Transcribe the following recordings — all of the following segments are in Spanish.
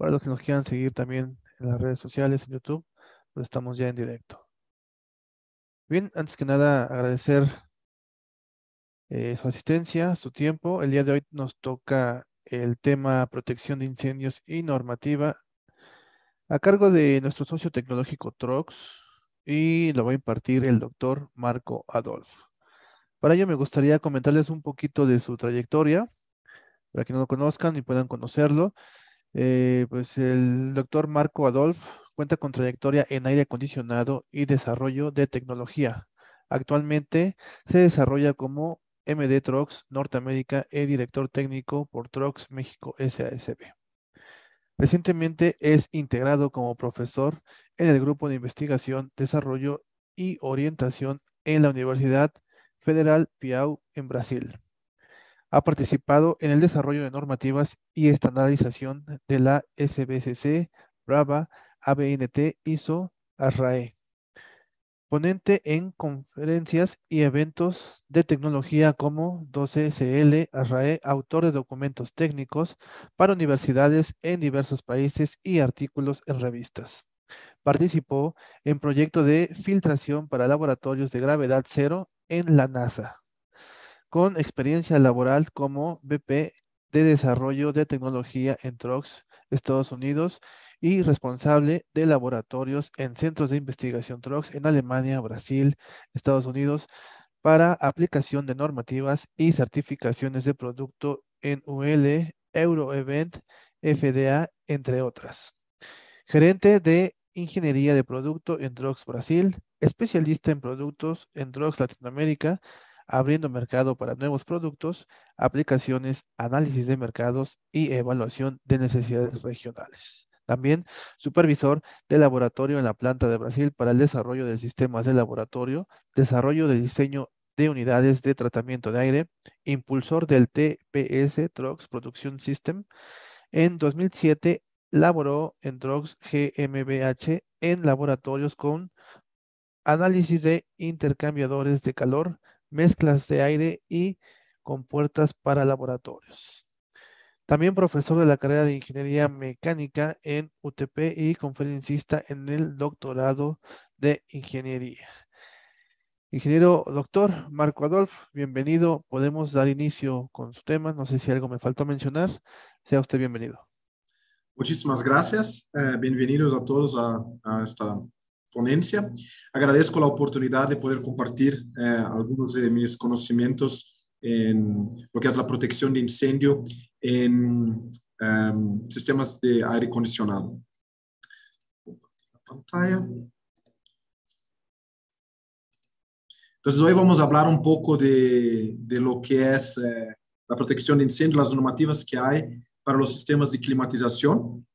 Para los que nos quieran seguir también en las redes sociales, en YouTube, pues estamos ya en directo. Bien, antes que nada, agradecer eh, su asistencia, su tiempo. El día de hoy nos toca el tema protección de incendios y normativa a cargo de nuestro socio tecnológico Trox y lo va a impartir el doctor Marco Adolf. Para ello me gustaría comentarles un poquito de su trayectoria, para que no lo conozcan y puedan conocerlo. Eh, pues el doctor Marco Adolf cuenta con trayectoria en aire acondicionado y desarrollo de tecnología. Actualmente se desarrolla como MD Trucks Norteamérica e director técnico por Trucks México SASB. Recientemente es integrado como profesor en el grupo de investigación, desarrollo y orientación en la Universidad Federal Piau en Brasil. Ha participado en el desarrollo de normativas y estandarización de la SBCC, Brava, ABNT, ISO, ARRAE. Ponente en conferencias y eventos de tecnología como 12SL, ARRAE, autor de documentos técnicos para universidades en diversos países y artículos en revistas. Participó en proyecto de filtración para laboratorios de gravedad cero en la NASA, con experiencia laboral como BP de desarrollo de tecnología en Trox, Estados Unidos, y responsable de laboratorios en centros de investigación Trox en Alemania, Brasil, Estados Unidos, para aplicación de normativas y certificaciones de producto en UL, Euroevent, FDA, entre otras. Gerente de Ingeniería de Producto en Drox Brasil, especialista en productos en Drox Latinoamérica, abriendo mercado para nuevos productos, aplicaciones, análisis de mercados y evaluación de necesidades regionales. También supervisor de laboratorio en la planta de Brasil para el desarrollo de sistemas de laboratorio, desarrollo de diseño de unidades de tratamiento de aire, impulsor del TPS, Trox Production System. En 2007 laboró en Drugs GmbH en laboratorios con análisis de intercambiadores de calor, mezclas de aire y compuertas para laboratorios. También profesor de la carrera de Ingeniería Mecánica en UTP y conferencista en el doctorado de Ingeniería. Ingeniero doctor Marco Adolf, bienvenido. Podemos dar inicio con su tema. No sé si algo me faltó mencionar. Sea usted bienvenido. Muchísimas gracias. Eh, bienvenidos a todos a, a, esta ponencia. Agradezco la oportunidad de poder compartir eh, algunos de mis conocimientos en lo que es la protección de incendio en um, sistemas de aire acondicionado. Pantalla. Entonces, hoy vamos a hablar un poco de, de lo que es eh, la protección de incendio, las normativas que hay para los sistemas de climatización.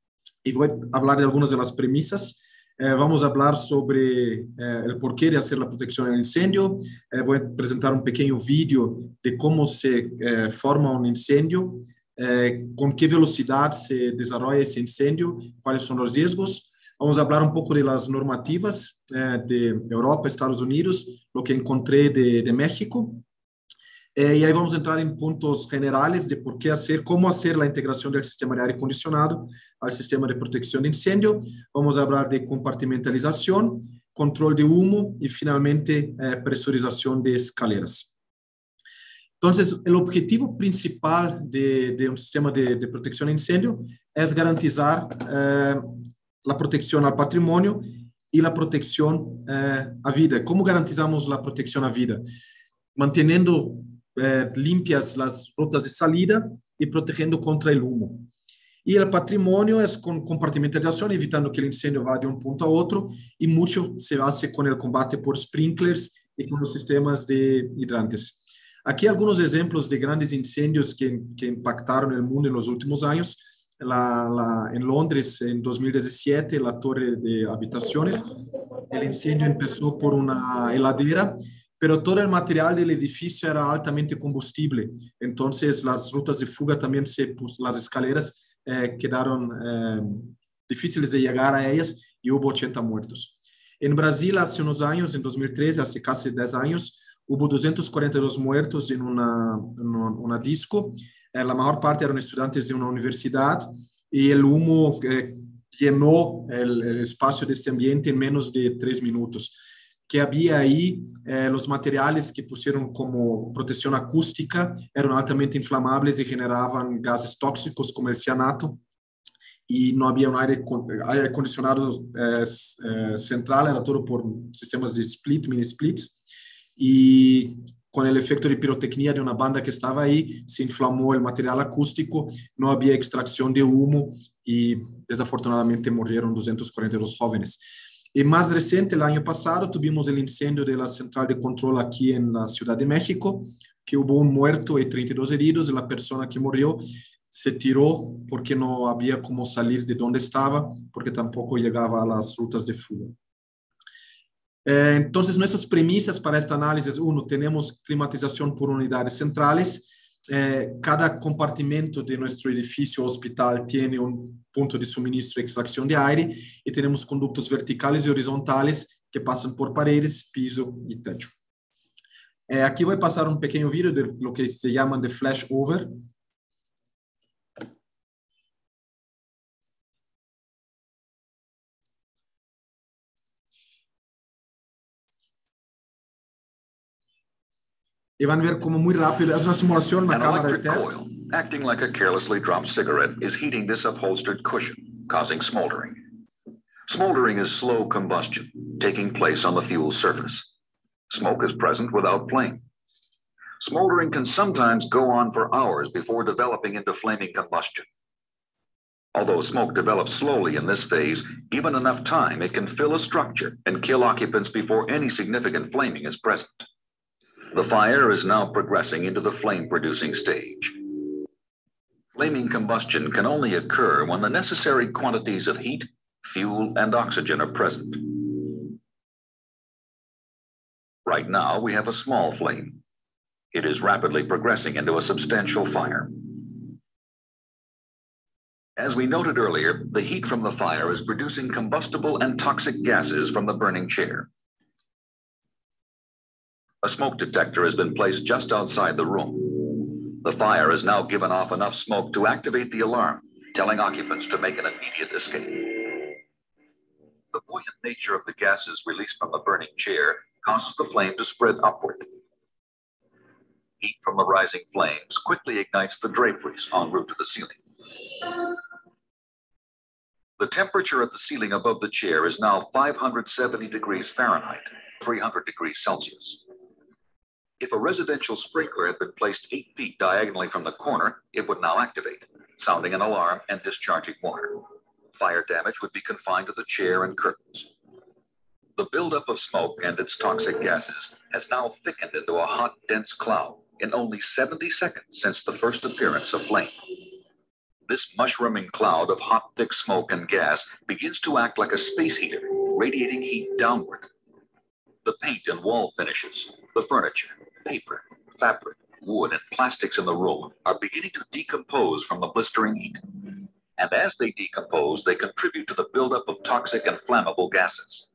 Y voy a hablar de algunas de las premisas vamos a hablar sobre eh, el porqué de hacer la protección del incendio. Eh, voy a presentar un pequeño vídeo de cómo se forma un incendio, con qué velocidad se desarrolla ese incendio, cuáles son los riesgos. Vamos a hablar un poco de las normativas de Europa, Estados Unidos, lo que encontré de, de México. Eh, y ahí vamos a entrar en puntos generales de por qué hacer, cómo hacer la integración del sistema de aire acondicionado al sistema de protección de incendio. Vamos a hablar de compartimentalización, control de humo y finalmente eh, de escaleras. Entonces, el objetivo principal de, de sistema de, de, protección de incendio es garantizar eh, la protección al patrimonio y la protección eh, a vida. ¿Cómo garantizamos la protección a vida? Manteniendo eh, limpias las rutas de salida y protegiendo contra el humo. Y el patrimonio es con compartimentalización, evitando que el incendio vaya de un punto a otro, y mucho se hace con el combate por sprinklers y con los sistemas de hidrantes. Aquí algunos ejemplos de grandes incendios que, que impactaron el mundo en los últimos años. La, la, en Londres, en 2017, la torre de habitaciones. El incendio empezó por una heladera pero todo el material del edificio era altamente combustible. Entonces las rutas de fuga también se, las escaleras eh, quedaron eh, difíciles de llegar a ellas y hubo 80 muertos. En Brasil, hace unos años, en 2013, hace casi 10 años, hubo 242 muertos en una, una, una disco. Eh, la mayor parte eran estudiantes de una universidad y el humo eh, llenó el, el, espacio de este ambiente en menos de tres minutos. Que había ahí eh, los materiales que pusieron como protección acústica eran altamente inflamables y generaban gases tóxicos como el cianato y no había un aire, aire acondicionado eh, eh, central, era todo por sistemas de split, mini splits, y con el efecto de pirotecnia de una banda que estaba ahí, se inflamó el material acústico, no había extracción de humo y desafortunadamente murieron 242 jóvenes. Y más reciente, el año pasado, tuvimos el incendio de la central de control aquí en la Ciudad de México, que hubo un muerto y 32 heridos, la persona que murió se tiró porque no había cómo salir de donde estaba, porque tampoco llegaba a las rutas de fuga. Eh, entonces, nuestras premisas para este análisis, uno, tenemos climatización por unidades centrales. Eh, cada compartimento de nuestro edificio hospital tiene un punto de suministro y extracción de aire y tenemos conductos verticales y horizontales que pasan por paredes, piso y techo. Eh, aquí voy a pasar un pequeño vídeo de que se llama de flash y van a ver como muy rápido, es una simulación, una cámara de test. Coil, acting like a carelessly dropped cigarette, is heating this upholstered cushion, causing smoldering. Smoldering is slow combustion, taking place on the fuel surface. Smoke is present without flame. Smoldering can sometimes go on for hours before developing into flaming combustion. Although smoke develops slowly in this phase, given enough time, it can fill a structure and kill occupants before any significant flaming is present. The fire is now progressing into the flame producing stage. Flaming combustion can only occur when the necessary quantities of heat, fuel, and oxygen are present. Right now, we have a small flame. It is rapidly progressing into a substantial fire. As we noted earlier, the heat from the fire is producing combustible and toxic gases from the burning chair. A smoke detector has been placed just outside the room. The fire has now given off enough smoke to activate the alarm, telling occupants to make an immediate escape. The buoyant nature of the gases released from the burning chair causes the flame to spread upward. Heat from the rising flames quickly ignites the draperies en route to the ceiling. The temperature at the ceiling above the chair is now 570 degrees Fahrenheit, 300 degrees Celsius. If a residential sprinkler had been placed eight feet diagonally from the corner, it would now activate, sounding an alarm and discharging water. Fire damage would be confined to the chair and curtains. The buildup of smoke and its toxic gases has now thickened into a hot, dense cloud in only 70 seconds since the first appearance of flame. This mushrooming cloud of hot, thick smoke and gas begins to act like a space heater, radiating heat downward. The paint and wall finishes, the furniture, paper, fabric, wood, and plastics in the room are beginning to decompose from the blistering heat. And as they decompose, they contribute to the buildup of toxic and flammable gases.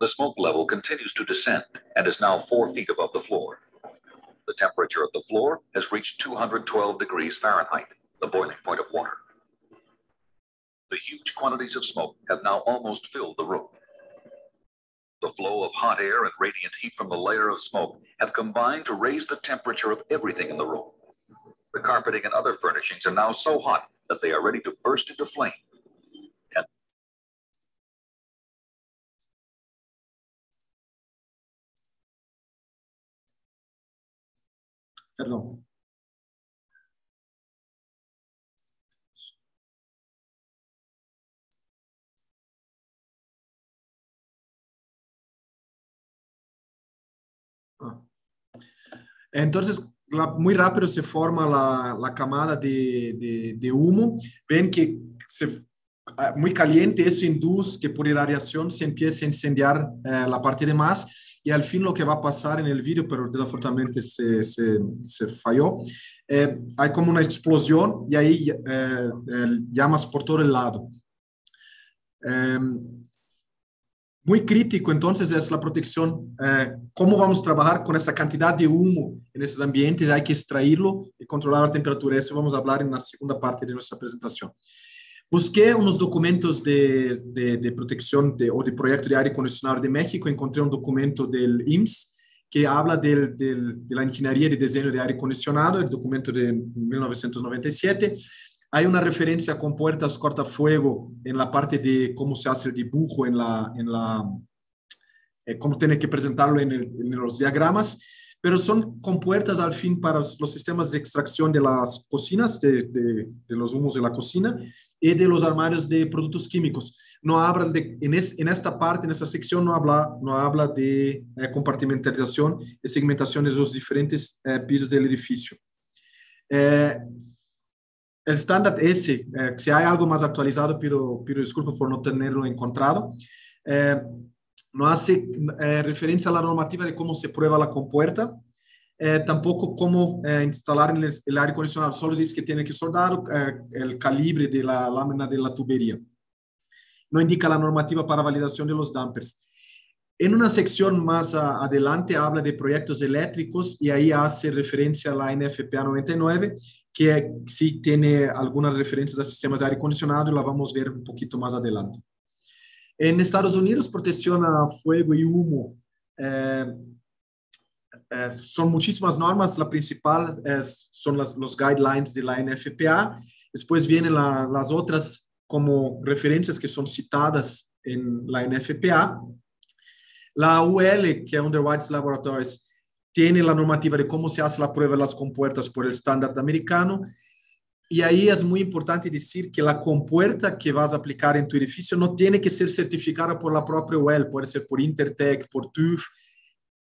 The smoke level continues to descend and is now four feet above the floor. The temperature of the floor has reached 212 degrees Fahrenheit, the boiling point of water. The huge quantities of smoke have now almost filled the room. The flow of hot air and radiant heat from the layer of smoke have combined to raise the temperature of everything in the room. The carpeting and other furnishings are now so hot that they are ready to burst into flame. Perdón. Entonces, la, muy rápido se forma la, la camada de, de, de, humo. Ven que se, muy caliente, eso induce que por irradiación se empiece a incendiar eh, la parte de más y al fin lo que va a pasar en el vídeo, pero desafortunadamente se, se, se falló, eh, hay como una explosión y ahí eh, llamas por todo el lado. Muy crítico entonces es la protección. Eh, ¿Cómo vamos a trabajar con esa cantidad de humo en esos ambientes? Hay que extraerlo y controlar la temperatura. Eso vamos a hablar en la segunda parte de nuestra presentación. Busqué unos documentos de, de, de protección de, o de proyecto de aire acondicionado de México, encontré un documento del IMSS que habla del, del, de la ingeniería de diseño de aire acondicionado, el documento de 1997. Hay una referencia con puertas cortafuego en la parte de cómo se hace el dibujo, en la, en la, eh, cómo tiene que presentarlo en, el, en los diagramas pero son compuertas al fin para los sistemas de extracción de las cocinas, de, de, de, los humos de la cocina y de los armarios de productos químicos. No habla de, en, es, en esta parte, en esta sección, no habla, no habla de eh, compartimentalización y segmentación de los diferentes eh, pisos del edificio. El estándar S, eh, si hay algo más actualizado, pido, pido disculpas por no tenerlo encontrado. Eh, no hace eh, referencia a la normativa de cómo se prueba la compuerta, eh, tampoco cómo eh, instalar el, el, aire acondicionado, solo dice que tiene que soldar eh, el calibre de la lámina de la tubería. No indica la normativa para validación de los dampers. En una sección más a, adelante habla de proyectos eléctricos y ahí hace referencia a la NFPA 99, que sí tiene algunas referencias a sistemas de aire acondicionado y la vamos a ver un poquito más adelante. En Estados Unidos, protección a y humo. Eh, eh, son muchísimas normas. La principal es, son guidelines de NFPA. Después vienen la, las otras como referencias que son citadas en la NFPA. La UL, que es Underwrites Laboratories, tiene la normativa de cómo se hace la prueba de las compuertas por el estándar americano y ahí es muy importante decir que la compuerta que vas a aplicar en tu edificio no tiene que ser certificada por la propia UL, puede ser por Intertech, por TÜV.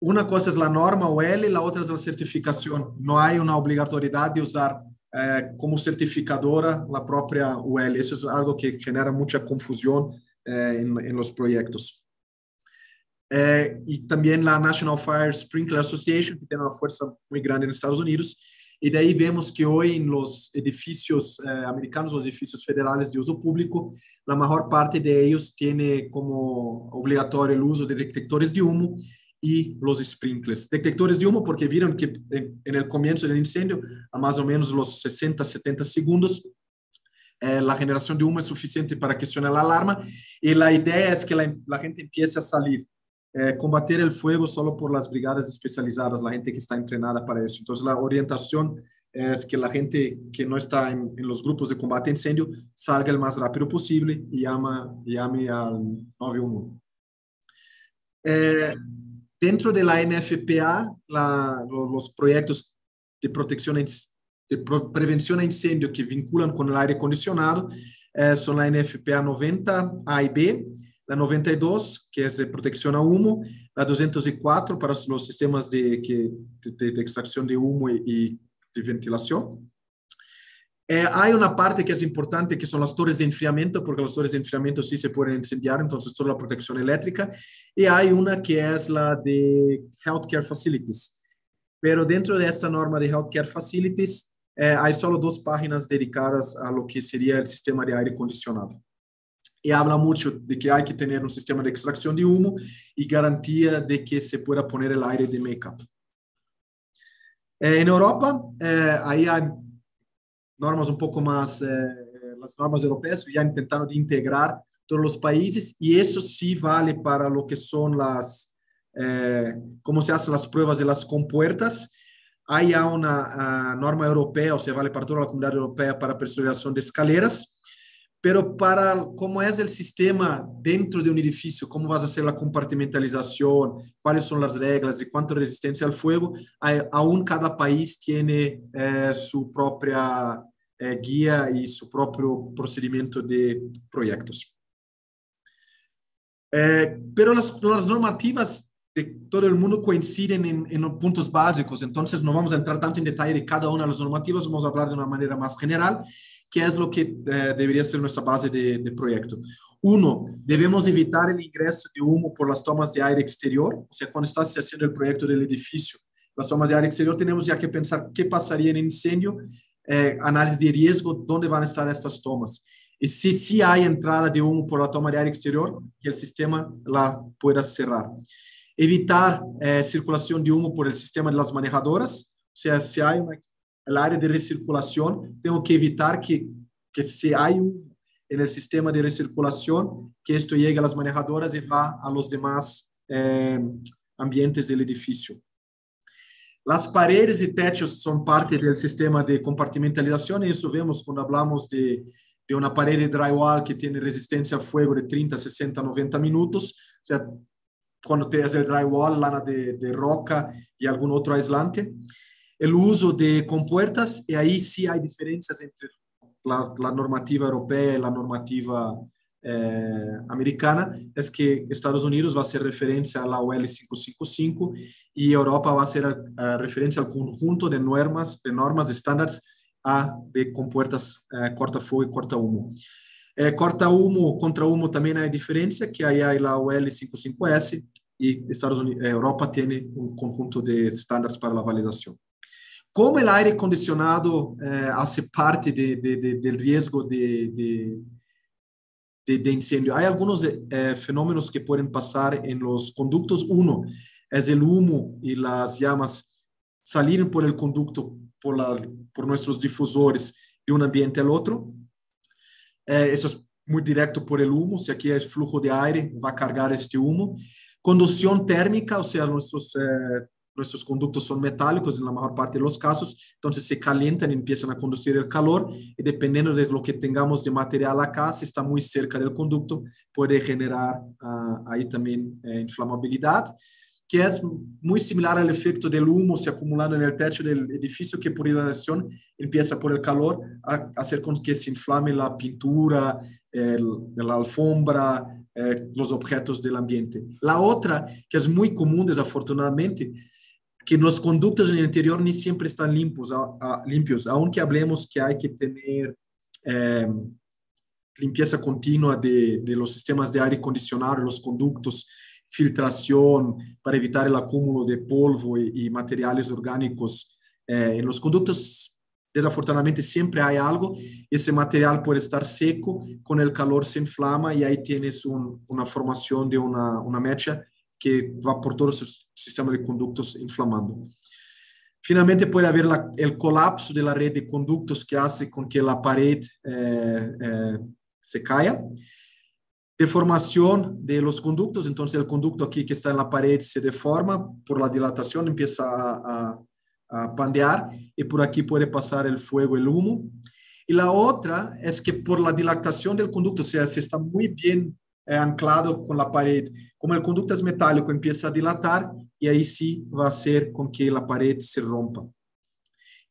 Una cosa es la norma UL y la otra es la certificación. No hay una obligatoriedad de usar eh, como certificadora la propia UL. Eso es algo que genera mucha confusión eh, en, en, los proyectos. Eh, y también la National Fire Sprinkler Association, que tiene una fuerza muy grande en Estados Unidos, y de ahí vemos que hoy en los edificios eh, americanos, los edificios federales de uso público, la mayor parte de ellos tiene como obligatorio el uso de detectores de humo y los sprinklers. Detectores de humo porque vieron que el comienzo del incendio, a más o menos los 60, 70 segundos, eh, generación de humo es suficiente para que suene la alarma y la idea es que la gente empiece a salir eh, combater el fuego solo por las brigadas especializadas, la gente que está entrenada para eso. Entonces, la orientación es que la gente que no está en, en los grupos de combate a incendio salga el más rápido posible y llama, llame al 911. Eh, dentro de la NFPA, la, los proyectos de protección de prevención a incendio que vinculan con el aire acondicionado eh, son la NFPA 90 A y B, la 92, que es de protección a humo, la 204 para los sistemas de, que, de, de extracción de humo y, y de ventilación. Eh, hay una parte que es importante, que son las torres de enfriamiento, porque las torres de enfriamiento sí se pueden incendiar, entonces toda la protección eléctrica. Y hay una que es la de Healthcare Facilities. Pero dentro de esta norma de Healthcare Facilities, eh, hay solo dos páginas dedicadas a lo que sería el sistema de aire acondicionado y habla mucho de que hay que tener un sistema de extracción de humo y garantía de que se pueda poner el aire de make-up. Eh, en Europa, eh, ahí hay normas un poco más, eh, las normas europeas ya intentando de integrar todos los países y eso sí vale para lo que son las, eh, cómo se hacen las pruebas de las compuertas. Hay una uh, norma europea, o sea, vale para toda la comunidad europea para perseveración de escaleras pero para cómo es el sistema dentro de un edificio, cómo vas a hacer la compartimentalización, cuáles son las reglas y cuánta resistencia al fuego, aún cada país tiene eh, su propia eh, guía y su propio procedimiento de proyectos. Eh, pero las, las, normativas de todo el mundo coinciden en, en, puntos básicos, entonces no vamos a entrar tanto en detalle de cada una de las normativas, vamos a hablar de una manera más general que es lo que eh, debería ser nuestra base de, de, proyecto. Uno, debemos evitar el ingreso de humo por las tomas de aire exterior, o sea, cuando estás haciendo el proyecto del edificio, las tomas de aire exterior, tenemos ya que pensar qué pasaría en incendio, eh, análisis de riesgo, dónde van a estar estas tomas. Y si sí si hay entrada de humo por la toma de aire exterior, que el sistema la pueda cerrar. Evitar eh, circulación de humo por el sistema de las manejadoras, o sea, si hay una el área de recirculación, tengo que evitar que, que si hay un, en el sistema de recirculación, que esto llega a las manejadoras y va a los demás eh, ambientes del edificio. Las paredes y techos son parte del sistema de compartimentalización y eso vemos cuando hablamos de, de una pared de drywall que tiene resistencia a fuego de 30, 60, 90 minutos. O sea, cuando tienes el drywall, lana de, de roca y algún otro aislante. El uso de compuertas, y ahí sí hay diferencias entre la, la normativa europea y la normativa eh, americana, es que Estados Unidos va a hacer referencia a la OL 555 y Europa va a hacer a, a referencia al conjunto de normas, de normas, de estándares a, de compuertas eh, corta fuego y corta humo. Eh, corta humo contra humo también hay diferencia, que ahí hay la OL 55S y Estados Unidos, Europa tiene un conjunto de estándares para la validación. Como el aire acondicionado eh, hace parte de, de, de, del riesgo de, incendio, hay algunos eh, que pueden pasar en los conductos. Uno es el humo y las llamas salir por el conducto, por, la, por difusores de un ambiente al otro. Eh, eso es muy directo por el humo. Si aquí hay flujo de aire, va a cargar este humo. Conducción térmica, o sea, nuestros eh, nuestros conductos son metálicos en la mayor parte de los casos, entonces se calientan y empiezan a conducir el calor y dependiendo de lo que tengamos de material acá, si está muy cerca del conducto, puede generar uh, ahí también eh, inflamabilidad, que es muy similar al efecto del humo se acumulando en el techo del edificio que por irradiación empieza por el calor a hacer con que se inflame la pintura, el, la alfombra, eh, los objetos del ambiente. La otra, que es muy común desafortunadamente, que los conductos en el interior ni siempre están limpios, a, a, limpios aunque hablemos que hay que tener eh, limpieza continua de, de, los sistemas de aire acondicionado, los conductos, filtración para evitar el acúmulo de polvo y, y materiales orgánicos eh, en los conductos. Desafortunadamente siempre hay algo, ese material puede estar seco, con el calor se inflama y ahí tienes un, una formación de una, una mecha que va por todo el sistema de conductos inflamando. Finalmente puede haber la, el colapso de la red de conductos que hace con que la pared eh, eh, se caiga. Deformación de los conductos, entonces el conducto aquí que está en la pared se deforma por la dilatación, empieza a, a, a pandear y por aquí puede pasar el fuego, el humo. Y la otra es que por la dilatación del conducto, o sea, si está muy bien é anclado com a parede. Como o conduto é metálico, empieza a dilatar e aí sim vai ser com que a parede se rompa.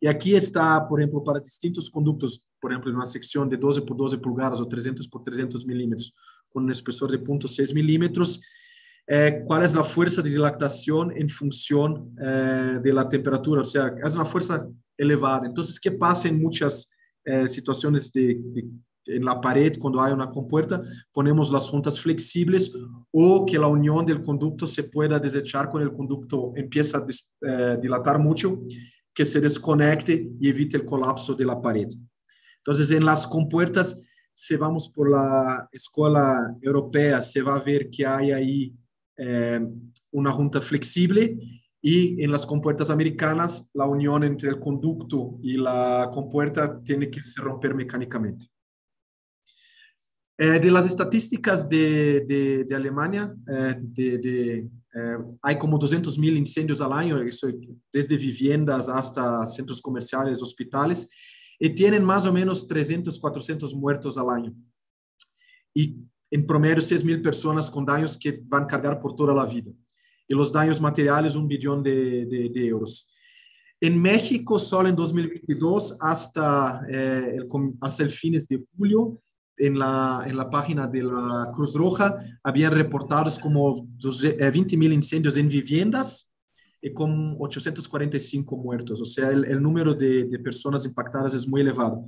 E aqui está, por exemplo, para distintos condutos, por exemplo, em uma secção de 12 por 12 pulgadas ou 300 por 300 milímetros, com um espessor de 0.6 milímetros, eh, qual é a força de dilatação em função eh, da temperatura, ou seja, é uma força elevada. Então, o que passa em muitas situações de, de en la pared, cuando hay una compuerta, ponemos las juntas flexibles o que la unión del conducto se pueda desechar cuando el conducto empieza a eh, dilatar mucho, que se desconecte y evite el colapso de la pared. Entonces, en las compuertas, si vamos por la escuela europea, se va a ver que hay ahí eh, una junta flexible y en las compuertas americanas, la unión entre el conducto y la compuerta tiene que se romper mecánicamente. Eh, de las estadísticas de, de, de Alemania, eh, de, eh, hay como 200 mil incendios al año, desde viviendas hasta centros comerciales, hospitales, y tienen más o menos 300, 400 muertos al año. Y en promedio 6 mil personas con daños que van a cargar por toda la vida. Y los daños materiales, un billón de, euros. En México, solo en 2022, hasta, el, hasta el fines de julio, en la, en la página de la Cruz Roja habían reportados como 20 mil incendios en viviendas y con 845 muertos. O sea, el, el número de, de, personas impactadas es muy elevado.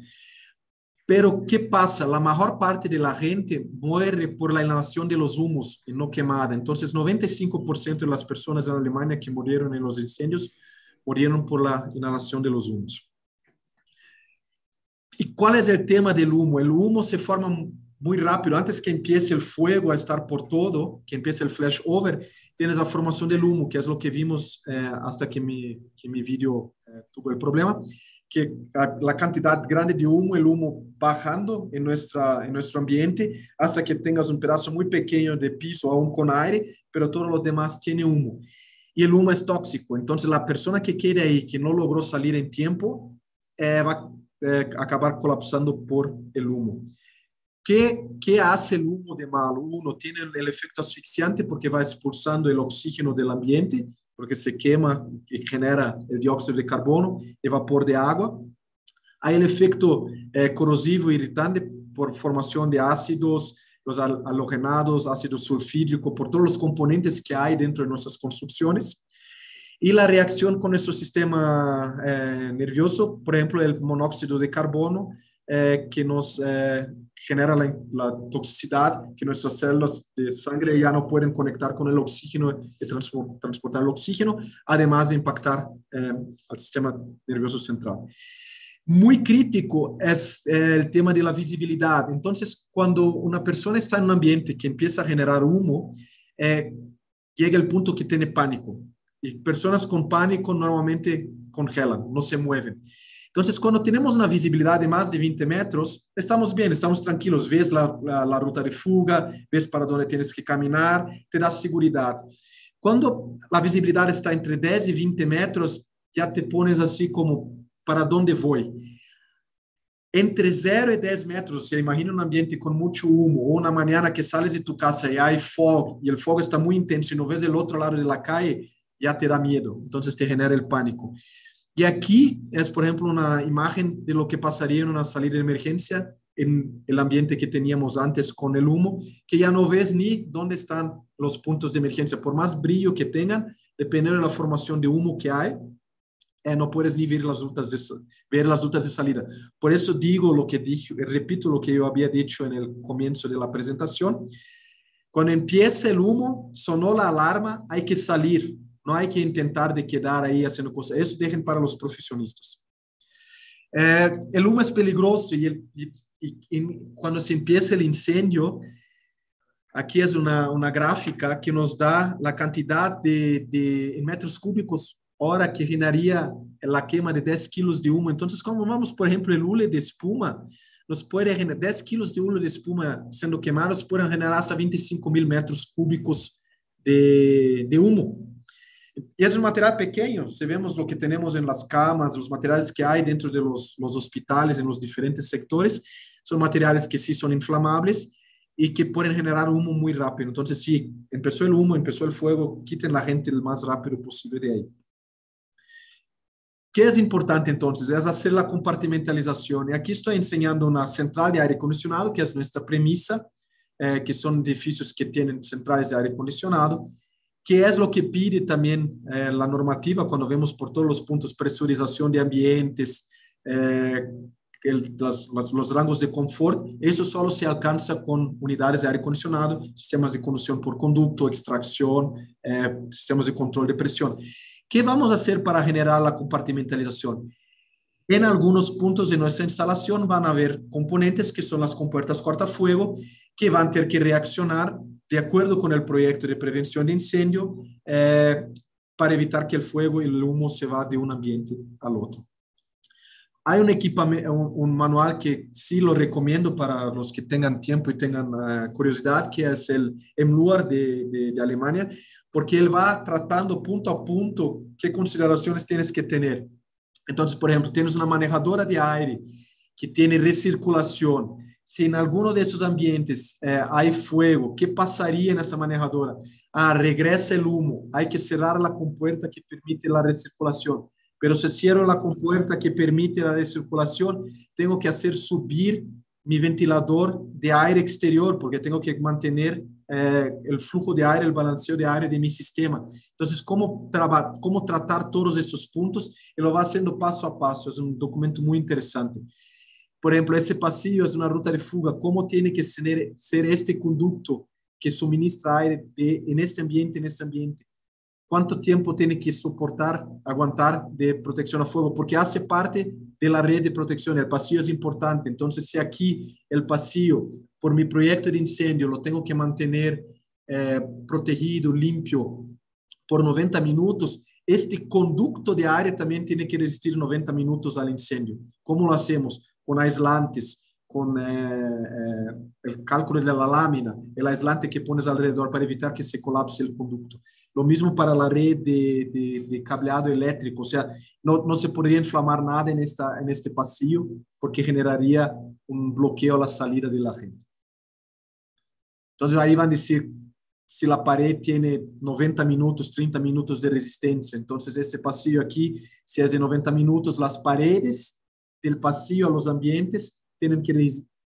Pero, ¿qué pasa? La mayor parte de la gente muere por la inhalación de los humos y no quemada. Entonces, 95% de las personas en Alemania que murieron en los incendios murieron por la inhalación de los humos. ¿Y cuál es el tema del humo? El humo se forma muy rápido. Antes que empiece el fuego a estar por todo, que empiece el flash over, tienes la formación del humo, que es lo que vimos eh, hasta que mi, que mi vídeo eh, tuvo el problema, que la cantidad grande de humo, el humo bajando en, nuestra, en nuestro ambiente hasta que tengas un pedazo muy pequeño de piso aún con aire, pero todo lo demás tiene humo. Y el humo es tóxico. Entonces la persona que quiere ahí, que no logró salir en tiempo, eh, va a eh, acabar colapsando por el humo. ¿Qué, ¿Qué hace el humo de malo? Uno, tiene el efecto asfixiante porque va expulsando el oxígeno del ambiente, porque se quema y genera el dióxido de carbono y vapor de agua. Hay el efecto eh, corrosivo irritante por formación de ácidos, los halogenados, ácido sulfídrico, por todos los componentes que hay dentro de nuestras construcciones. Y la reacción con nuestro sistema eh, nervioso, por ejemplo, el monóxido de carbono, eh, que nos eh, genera la, la, toxicidad, que nuestras células de sangre ya no pueden conectar con el oxígeno y transportar el oxígeno, además de impactar eh, al sistema nervioso central. Muy crítico es el tema de la visibilidad. Entonces, cuando una persona está en un ambiente que empieza a generar humo, llega el punto que tiene pánico. Y personas con pánico normalmente congelan, no se mueven. Entonces, cuando tenemos una visibilidad de más de 20 metros, estamos bien, estamos tranquilos, ves la, la, la ruta de fuga, ves para dónde tienes que caminar, te da seguridad. Cuando la visibilidad está entre 10 y 20 metros, ya te pones así como, ¿para dónde voy? Entre 0 y 10 metros, se imagina un ambiente con mucho humo, o una mañana que sales de tu casa y hay fuego, y el fuego está muy intenso y no ves el otro lado de la calle, ya te da miedo, entonces te genera el pánico. Y aquí es, por ejemplo, una imagen de lo que pasaría en una salida de emergencia en el ambiente que teníamos antes con el humo, que ya no ves ni dónde están los puntos de emergencia. Por más brillo que tengan, dependiendo de la formación de humo que hay, eh, no puedes ni ver las rutas de, ver las rutas de salida. Por eso digo lo que dije, repito lo que yo había dicho en el comienzo de la presentación. Cuando empieza el humo, sonó la alarma, hay que salir no hay que intentar de quedar ahí haciendo cosas. Eso dejen para los profesionistas. Eh, el humo es peligroso y, el, y, y, cuando se empieza el incendio, aquí es una, una gráfica que nos da la cantidad de, de metros cúbicos hora que generaría la quema de 10 kilos de humo. Entonces, como vamos, por ejemplo, el hule de espuma, nos puede generar 10 kilos de hule de espuma siendo quemados, pueden generar hasta 25 mil metros cúbicos de, de humo. Y es un material pequeño, si vemos lo que tenemos en las camas, los materiales que hay dentro de los, hospitales, en los diferentes sectores, son materiales que sí son inflamables y que pueden generar humo muy rápido. Entonces, sí, empezó el humo, empezó el fuego, quiten la gente lo más rápido posible de ahí. ¿Qué es importante entonces? Es hacer la compartimentalización. Y aquí estoy enseñando una central de aire acondicionado, que es nuestra premisa, eh, que son edificios que tienen centrales de aire acondicionado que es lo que pide también eh, la normativa cuando vemos por todos los puntos presurización de ambientes, eh, el, los, los, rangos de confort, eso solo se alcanza con unidades de aire acondicionado, sistemas de conducción por conducto, extracción, eh, sistemas de control de presión. ¿Qué vamos a hacer para generar la compartimentalización? En algunos puntos de nuestra instalación van a haber componentes que son las compuertas cortafuego que van a tener que reaccionar de acuerdo con el proyecto de prevención de incendio eh, para evitar que el fuego y el humo se va de un ambiente al otro. Hay un, manual que sí lo recomiendo para los que tengan tiempo y tengan uh, curiosidad, que es el EMLUAR de, de, de Alemania, porque él va tratando punto a punto qué consideraciones tienes que tener. Entonces, por ejemplo, tienes una manejadora de aire que tiene recirculación, si en alguno de esos ambientes eh, hay fuego, ¿qué pasaría en esa manejadora? Ah, regresa el humo, hay que cerrar la compuerta que permite la recirculación. Pero si cierro la compuerta que permite la recirculación, tengo que hacer subir mi ventilador de aire exterior, porque tengo que mantener eh, el flujo de aire, el balanceo de aire de mi sistema. Entonces, ¿cómo, cómo tratar todos esos puntos? Y lo va haciendo paso a paso. Es un documento muy interesante. Por ejemplo, ese pasillo es una ruta de fuga. ¿Cómo tiene que ser, ser este conducto que suministra aire de, en este ambiente, en este ambiente? ¿Cuánto tiempo tiene que soportar, aguantar de protección a fuego? Porque hace parte de la red de protección. El pasillo es importante. Entonces, si aquí el pasillo, por mi proyecto de incendio, lo tengo que mantener eh, protegido, limpio, por 90 minutos, este conducto de aire también tiene que resistir 90 minutos al incendio. ¿Cómo lo hacemos? Con aislantes, con eh, eh, el cálculo de la lámina, el aislante que pones alrededor para evitar que se colapse el conducto. Lo mismo para la red de, de, de cableado eléctrico, o sea, no, no, se podría inflamar nada en, esta, en este pasillo porque generaría un bloqueo a la salida de la gente. Entonces ahí van a decir, si la pared tiene 90 minutos, 30 minutos de resistencia, entonces este pasillo aquí, si es de 90 minutos, las paredes del pasillo a los ambientes tienen que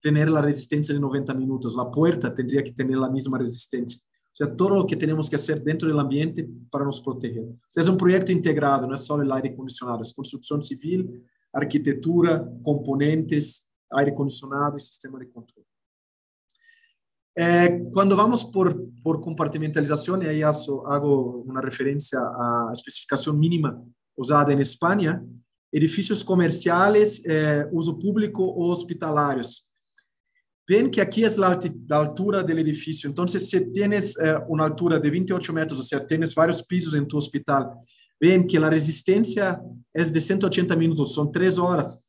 tener la resistencia de 90 minutos, la puerta tendría que tener la misma resistencia. O sea, todo lo que tenemos que hacer dentro del ambiente para nos proteger. Es un proyecto integrado, no es solo el aire acondicionado, es construcción civil, arquitectura, componentes, aire acondicionado y sistema de control. Eh, cuando vamos por, por compartimentalización, y ahí hago, hago una referencia a especificación mínima usada en España, edifícios comerciales, eh, uso público o hospitalarios. Ven que aquí es la, la altura del edificio. Entonces, si tienes eh, una altura de 28 metros, o sea, tienes varios pisos en tu hospital, ven que la resistencia es de 180 minutos, son tres horas,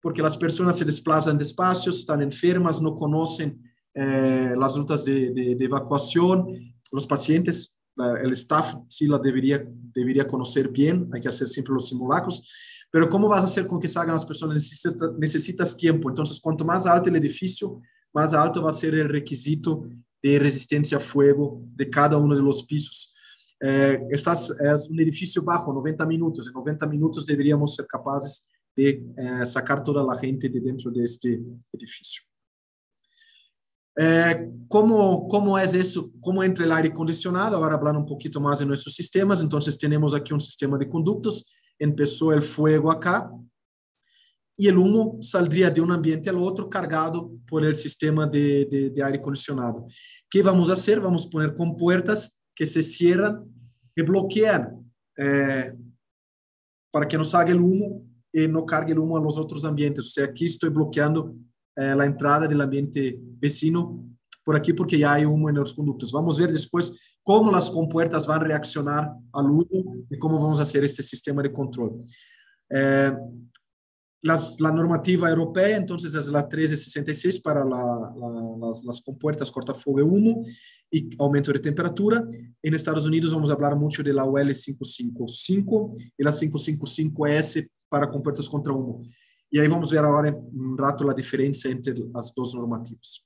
porque las personas se desplazan despacio, están enfermas, no conocen eh, las rutas de, de, de, evacuación, los pacientes, el staff sí la debería, debería conocer bien, hay que hacer siempre los simulacros, pero ¿cómo vas a hacer con que salgan las personas? Necesitas, necesitas tiempo. Entonces, cuanto más alto el edificio, más alto va a ser el requisito de resistencia a fuego de cada uno de los pisos. Eh, estás, es un edificio bajo, 90 minutos. En 90 minutos deberíamos ser capaces de eh, sacar toda la gente de dentro de este edificio. Eh, ¿cómo, ¿Cómo es eso? ¿Cómo entra el aire acondicionado? Ahora hablar un poquito más de nuestros sistemas. Entonces tenemos aquí un sistema de conductos empezó el fuego acá y el humo saldría de un ambiente al otro cargado por el sistema de, aire acondicionado. ¿Qué vamos a hacer? Vamos a poner compuertas que se cierran y bloquean eh, para que no salga el humo y no cargue el humo a los otros ambientes. O sea, aquí estoy bloqueando eh, la entrada del ambiente vecino por aquí porque ya hay humo en los conductos. Vamos a ver después cómo las compuertas a reaccionar al humo y cómo vamos a hacer este sistema de control. Eh, las, la normativa europea, entonces, es la 1366 para las, las, compuertas cortafuego y humo y aumento de temperatura. En Estados Unidos vamos a hablar mucho de la UL 555 y la 555S para compuertas contra humo. Y ahí vamos a ver ahora un rato la diferencia entre las dos normativas.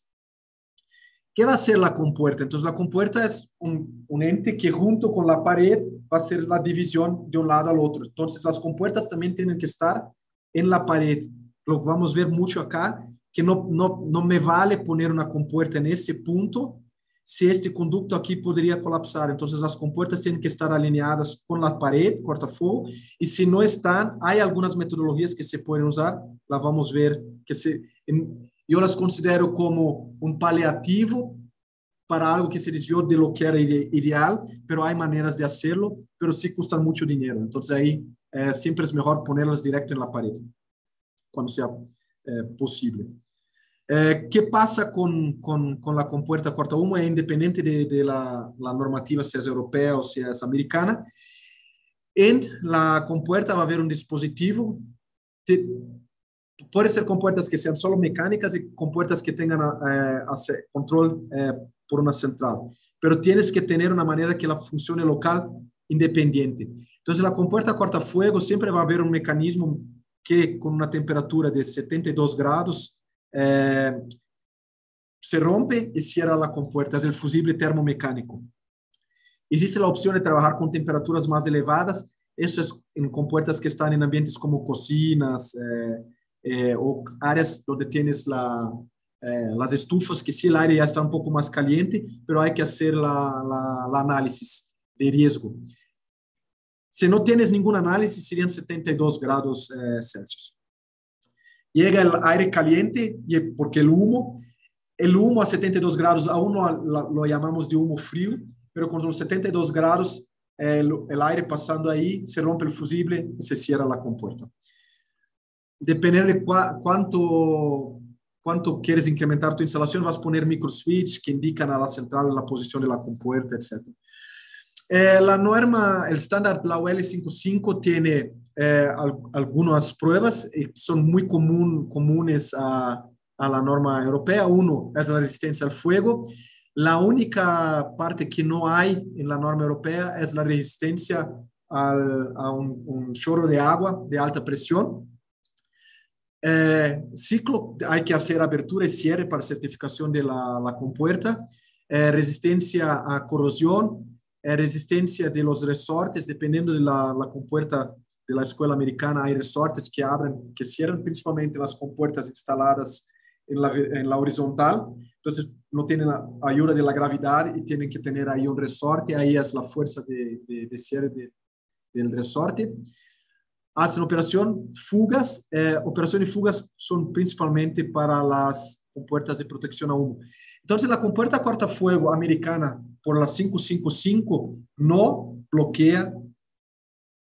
¿Qué va a ser la compuerta? Entonces, la compuerta es un, un, ente que junto con la pared va a ser la división de un lado al otro. Entonces, las compuertas también tienen que estar en la pared. Lo vamos a ver mucho acá, que no, no, no me vale poner una compuerta en ese punto si este conducto aquí podría colapsar. Entonces, las compuertas tienen que estar alineadas con la pared, cortafuego, y si no están, hay algunas metodologías que se pueden usar, la vamos a ver, que se... En, yo las considero como un paliativo para algo que se desvió de lo que era ideal, pero hay maneras de hacerlo, pero sí costan mucho dinero. Entonces ahí eh, siempre es mejor ponerlas directo en la pared, cuando sea eh, posible. Eh, ¿Qué pasa con, con, con, la compuerta corta humo? Es independiente de, de la, la, normativa, si es europea o si es americana. En la compuerta va a haber un dispositivo puede ser compuertas que sean solo mecánicas y compuertas que tengan eh, control eh, por una central, pero tienes que tener una manera que la funcione local independiente. Entonces, la compuerta cortafuego siempre va a haber un mecanismo que con una temperatura de 72 grados eh, se rompe y cierra la compuerta, es el fusible termomecánico. Existe la opción de trabajar con temperaturas más elevadas, eso es en compuertas que están en ambientes como cocinas, eh, eh, o áreas donde tienes eh, las estufas, que sí el aire ya está un poco más caliente, pero hay que hacer la, análisis de riesgo. Si no tienes ningún análisis, serían 72 grados eh, Celsius. Llega el aire caliente, porque el humo, el humo a 72 grados, aún lo, lo llamamos de humo frío, pero con los 72 grados, el, el aire pasando ahí, se rompe el fusible y se cierra la compuerta dependendo de cuánto, cuánto quieres incrementar tu instalación, vas a poner microswitch que indican a la central la posición de la compuerta, etc. Eh, la norma, el estándar, la UL55 tiene eh, algunas pruebas y son muy común, comunes a, a, la norma europea. Uno es la resistencia al fuego. La única parte que no hay en la norma europea es la resistencia al, a un, un, chorro de agua de alta presión. Eh, ciclo, hay que hacer abertura y cierre para certificación de la, la compuerta. Eh, resistencia a corrosión, é resistência de los resortes, dependendo de la, la compuerta de la escuela americana, hay resortes que abren, que cierran principalmente las compuertas instaladas en la, en la horizontal, entonces no tienen la ayuda de la gravedad y tienen que tener ahí un resorte, ahí es la fuerza de, de, de cierre de, del resorte. Hacen operación, fugas, eh, operación y fugas son principalmente para las compuertas de protección a humo. Entonces, la compuerta cortafuego americana por la 555 no bloquea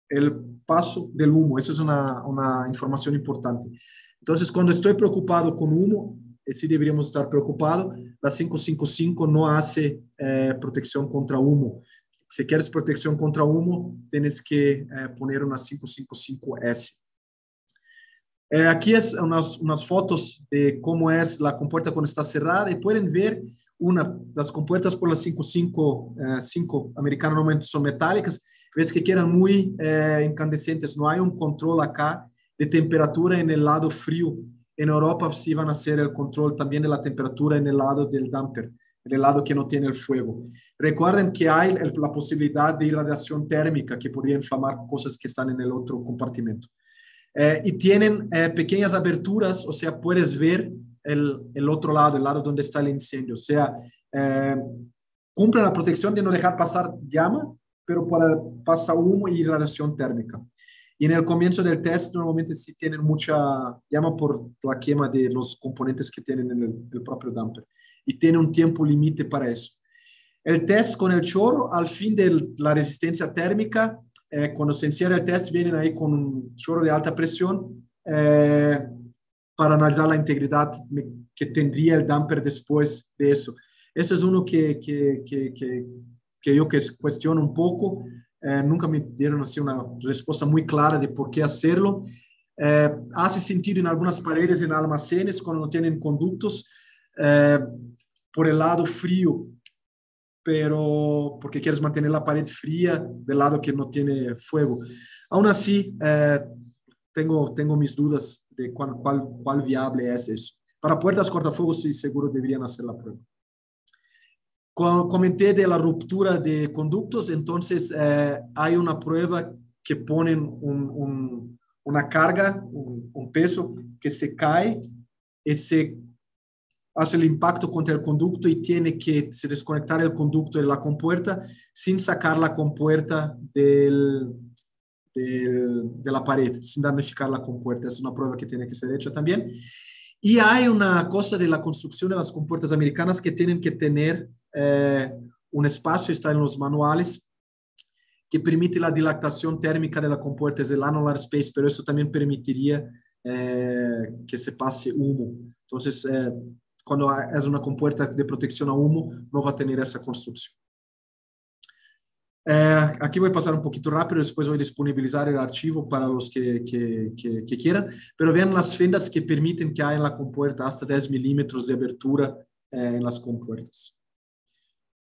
el paso del humo. Eso es una, una información importante. Entonces, cuando estoy preocupado con humo, eh, sí deberíamos estar preocupados. La 555 no hace eh, protección contra humo. Si quieres protección contra humo, tienes que eh, poner una 555S. Eh, aquí es unas, unas, fotos de cómo es la compuerta cuando está cerrada y pueden ver una, las compuertas por las 555 eh, americanas normalmente son metálicas, ves que quedan muy eh, incandescentes, no hay un control acá de temperatura en el lado frío. En Europa sí van a hacer el control también de la temperatura en el lado del damper, el lado que no tiene el fuego. Recuerden que hay la posibilidad de irradiación térmica que podría inflamar cosas que están en el otro compartimento. Eh, y tienen eh, pequeñas aberturas, o sea, puedes ver el, el, otro lado, el lado donde está el incendio. O sea, eh, cumple la protección de no dejar pasar llama, pero para pasar humo y radiación térmica. Y en el comienzo del test normalmente sí tienen mucha llama por la quema de los componentes que tienen en el, el propio damper. Y tiene un tiempo límite para eso. El test con el chorro, al fin de la resistencia térmica, eh, cuando se encierra el test, vienen ahí con un chorro de alta presión eh, para analizar la integridad que tendría el damper después de eso. Ese es uno que, que, que, que, que yo que cuestiono un poco. Eh, nunca me dieron así una respuesta muy clara de por qué hacerlo. Eh, hace sentido en algunas paredes, en almacenes, cuando no tienen conductos, eh, por el lado frío pero porque quieres mantener la pared fría del lado que no tiene fuego. Aún así, eh, tengo, tengo mis dudas de cuál, cuál, cuál viable es eso. Para puertas cortafuegos, sí, seguro deberían hacer la prueba. Comenté de la ruptura de conductos, entonces eh, hay una prueba que ponen un, un, una carga, un, un peso que se cae y se hace el impacto contra el conducto y tiene que se desconectar el conducto de la compuerta sin sacar la compuerta del, del, de la pared, sin damnificar la compuerta. Es una prueba que tiene que ser hecha también. Y hay una cosa de la construcción de las compuertas americanas que tienen que tener eh, un espacio, está en los manuales, que permite la dilatación térmica de la compuerta, es el annular space, pero eso también permitiría eh, que se pase humo. Entonces, eh, cuando es una compuerta de protección a humo, no va a tener esa construcción. Eh, aquí voy a pasar un poquito rápido, después voy a disponibilizar el archivo para los que, que, que, que quieran, pero vean las fendas que permiten que haya en la compuerta hasta 10 milímetros de abertura eh, en las compuertas.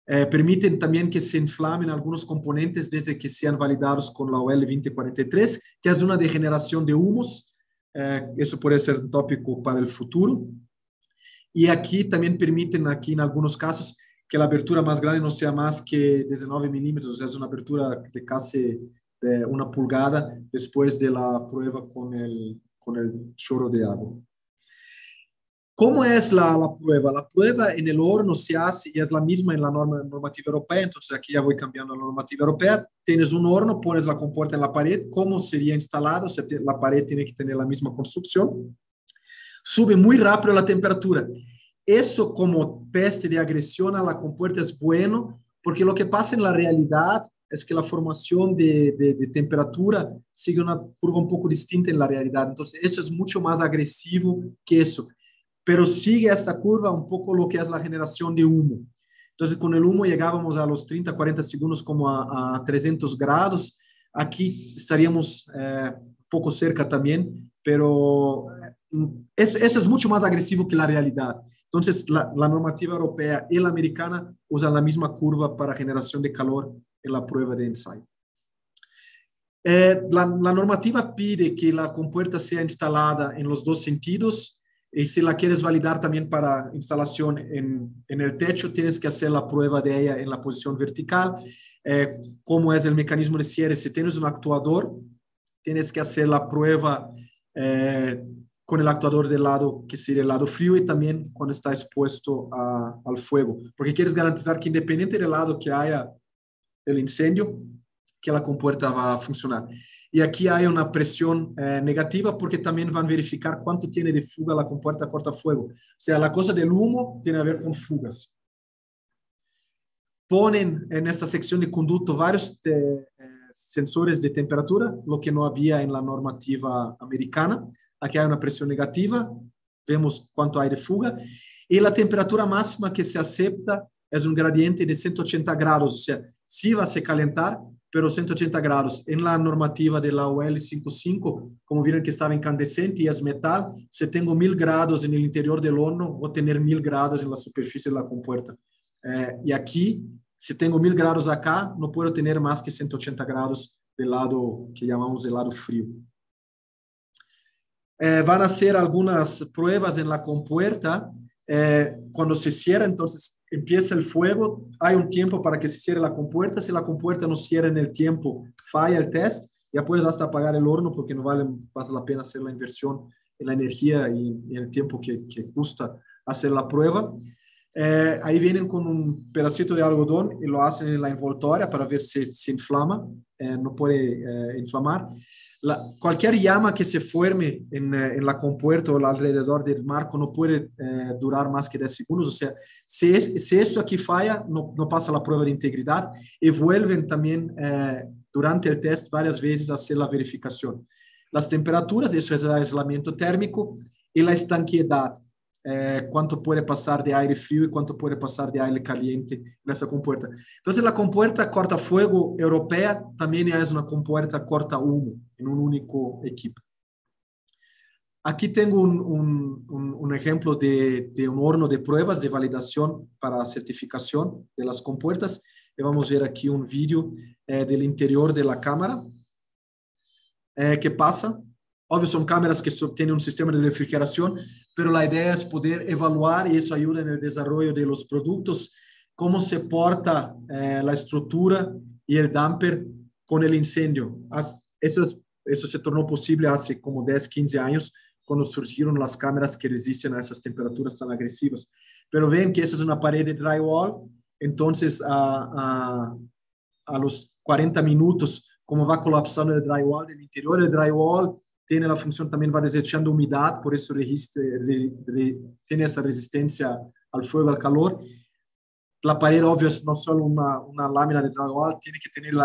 Eh, permiten también que se inflamen algunos componentes desde que sean validados con la OL 2043, que es una degeneración de humos. Eso puede ser un tópico para el futuro. Y aquí también permiten, aquí en algunos casos, que la abertura más grande no sea más que 19 milímetros, o sea, es una abertura de casi de una pulgada después de la prueba con el, con el chorro de agua. ¿Cómo es la, la, prueba? La prueba en el horno se hace y es la misma en la norma, normativa europea, entonces aquí ya voy cambiando la normativa europea. Tienes un horno, pones la compuerta en la pared, ¿cómo sería instalado? O sea, la pared tiene que tener la misma construcción sube muy rápido la temperatura. Eso como teste de agresión a la compuerta es bueno, porque lo que pasa en la realidad es que la formación de, de, temperatura sigue una curva un poco distinta en la realidad. Entonces, eso es mucho más agresivo que eso. Pero sigue esta curva un poco lo que es la generación de humo. Entonces, con el humo llegábamos a los 30, 40 segundos como a, a 300 grados. Aquí estaríamos eh, poco cerca también, pero mm, eso, eso, es mucho más agresivo que la realidad. Entonces, la, la, normativa europea y la americana usan la misma curva para generación de calor en la prueba de ensayo. Eh, la, la, normativa pide que la compuerta sea instalada en los dos sentidos y si la quieres validar también para instalación en, en el techo, tienes que hacer la prueba de ella en la posición vertical. Eh, ¿Cómo es el mecanismo de cierre? Si tienes un actuador, tienes que hacer la prueba eh, con el actuador del lado que sería el lado frío y también cuando está expuesto a, al fuego, porque quieres garantizar que independiente del lado que haya el incendio, que la compuerta va a funcionar. Y aquí hay una presión eh, negativa porque también van a verificar cuánto tiene de fuga la compuerta cortafuego. O sea, la cosa del humo tiene a ver con fugas. Ponen en esta sección de conducto varios de, eh, sensores de temperatura, lo que no había en la normativa americana. Aquí hay una presión negativa, vemos cuánto hay de fuga. Y la temperatura máxima que se acepta es un gradiente de 180 grados, o sea, sí va a se calentar, pero 180 grados. En la normativa de la UL 55, como vieron que estaba incandescente y es metal, si tengo 1000 grados en el interior del horno, voy a tener 1000 grados en la superficie de la compuerta. Eh, y aquí, si tengo 1000 grados acá, no puedo tener más que 180 grados del lado que llamamos el lado frío. Eh, van a hacer algunas pruebas en la compuerta. Eh, cuando se cierra, entonces empieza el fuego, hay un tiempo para que se cierre la compuerta, si la compuerta no cierra en el tiempo, falla el test, ya puedes hasta apagar el horno porque no vale más la pena hacer la inversión en la energía y, el tiempo que, que, cuesta hacer la prueba. Eh, ahí vienen con un pedacito de algodón y lo hacen en la envoltoria para ver si se inflama, eh, no puede eh, inflamar. La, cualquier llama que se forme en, eh, en, la compuerta o alrededor del marco no puede eh, durar más que 10 segundos. O sea, si, es, si esto aquí falla, no, no, pasa la prueba de integridad y vuelven también eh, durante el test varias veces a hacer la verificación. Las temperaturas, eso es el aislamiento térmico y la estanqueidad eh, cuánto puede pasar de aire frío y cuánto puede pasar de aire caliente en esa compuerta. Entonces, la compuerta cortafuego europea también es una compuerta corta humo en un único equipo. Aquí tengo un, un, un, un ejemplo de, de, un horno de pruebas de validación para certificación de las compuertas. Y vamos a ver aquí un vídeo eh, del interior de la cámara. Eh, ¿Qué pasa? Obvio, son cámaras que tienen un sistema de refrigeración, pero la idea es poder evaluar eso ayuda en el desarrollo de los productos, cómo se porta eh, la estructura y el damper con el incendio. Eso, es, eso se tornó posible hace como 10, 15 años, cuando surgieron las cámaras que resisten a esas temperaturas tan agresivas. Pero ven que eso es una pared de drywall, entonces a, a, a los 40 minutos, como va colapsando el drywall, el interior del drywall tiene la función también, va desechando humedad, por eso resiste, re, re, tiene esa resistencia al fuego, al calor. La pared, obvio, es no solo una, una lámina de drywall, tiene que tener el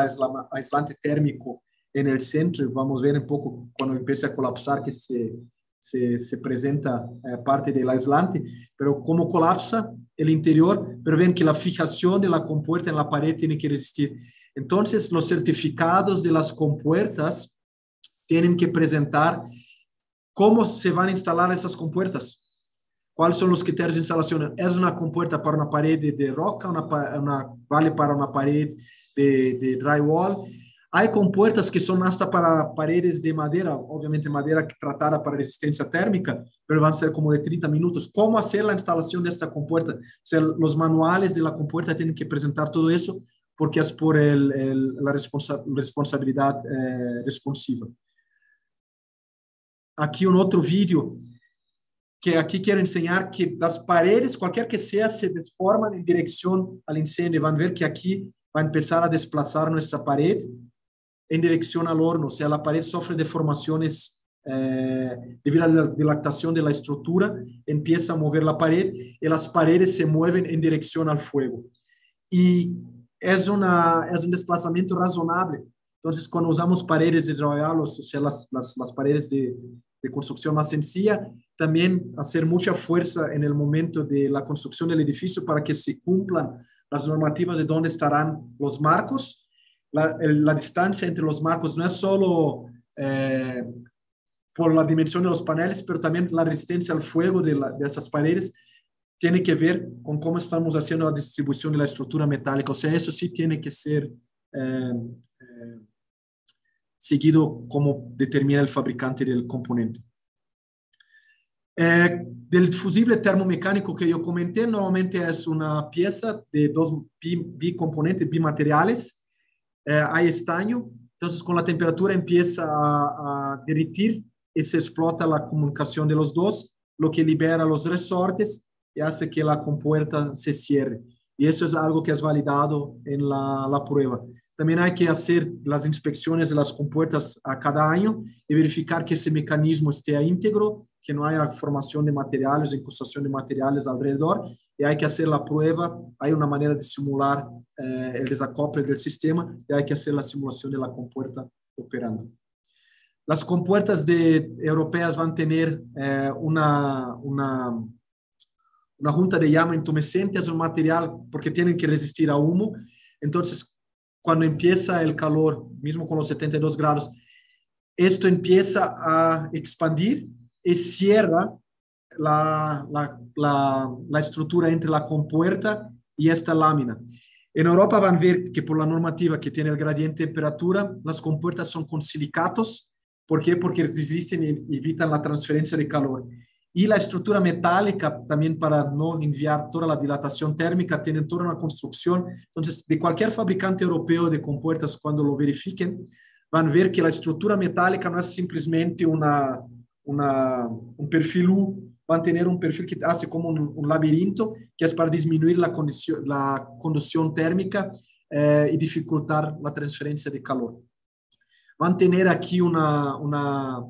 aislante térmico en el centro. Vamos a ver un poco cuando empiece a colapsar que se, se, se presenta eh, parte del aislante, pero como colapsa el interior, pero ven que la fijación de la compuerta en la pared tiene que resistir. Entonces, los certificados de las compuertas tienen que presentar cómo se van a instalar esas compuertas. ¿Cuáles son los criterios de instalación? ¿Es una compuerta para una pared de roca? Una, una, ¿Vale para una pared de, de, drywall? Hay compuertas que son hasta para paredes de madera, obviamente madera tratada para resistencia térmica, pero van a ser como de 30 minutos. ¿Cómo hacer la instalación de esta compuerta? O sea, los manuales de la compuerta tienen que presentar todo eso porque es por el, el, la responsa responsabilidad eh, responsiva aqui um outro vídeo que aqui quero ensinar que das paredes, qualquer que seja, se deformam em direção ao incêndio. Vão ver que aqui vai começar a desplaçar nossa parede em direção ao horno. Ou seja, a parede sofre deformações eh, devido à dilatação da estrutura, empieza a mover a parede e as paredes se movem em direção ao fogo. E é, uma, é um desplazamento razonável Entonces, cuando usamos paredes de drywall, o sea, las, las, las paredes de, de, construcción más sencilla, también hacer mucha fuerza en el momento de la construcción del edificio para que se cumplan las normativas de dónde estarán los marcos. La, el, la distancia entre los marcos no es solo eh, por la dimensión de los paneles, pero también la resistencia al fuego de, la, de esas paredes tiene que ver con cómo estamos haciendo la distribución de la estructura metálica. O sea, eso sí tiene que ser eh, eh, seguido como determina el fabricante del componente. Eh, del fusible termomecánico que yo comenté, normalmente es una pieza de dos bicomponentes, bimateriales. Eh, hay estaño, entonces con la temperatura empieza a, a derretir y se explota la comunicación de los dos, lo que libera los resortes y hace que la compuerta se cierre. Y eso es algo que es validado en la, la prueba. También hay que hacer las inspecciones de las compuertas a cada año y verificar que ese mecanismo esté íntegro que no haya formación de materiales, incrustación de materiales alrededor, y hay que hacer la prueba, hay una manera de simular eh, el desacople del sistema, y hay que hacer la simulación de la compuerta operando. Las compuertas de, europeas van a tener eh, una, una, una junta de llama intumescente, es un material porque tienen que resistir a humo, entonces cuando empieza el calor, mismo con los 72 grados, esto empieza a expandir y cierra la, la, la, la, estructura entre la compuerta y esta lámina. En Europa van a ver que por la normativa que tiene el gradiente de temperatura, las compuertas son con silicatos. ¿Por qué? Porque resisten y evitan la transferencia de calor. Y la estructura metálica, también para no enviar toda la dilatación térmica, tiene toda una construcción. Entonces, de cualquier fabricante europeo de compuertas, cuando lo verifiquen, van a ver que la estructura metálica no es simplemente una, una, un perfil U, van a tener un perfil que hace como un, un laberinto, que es para disminuir la, condición, la conducción térmica eh, y dificultar la transferencia de calor. Van a tener aquí una, una,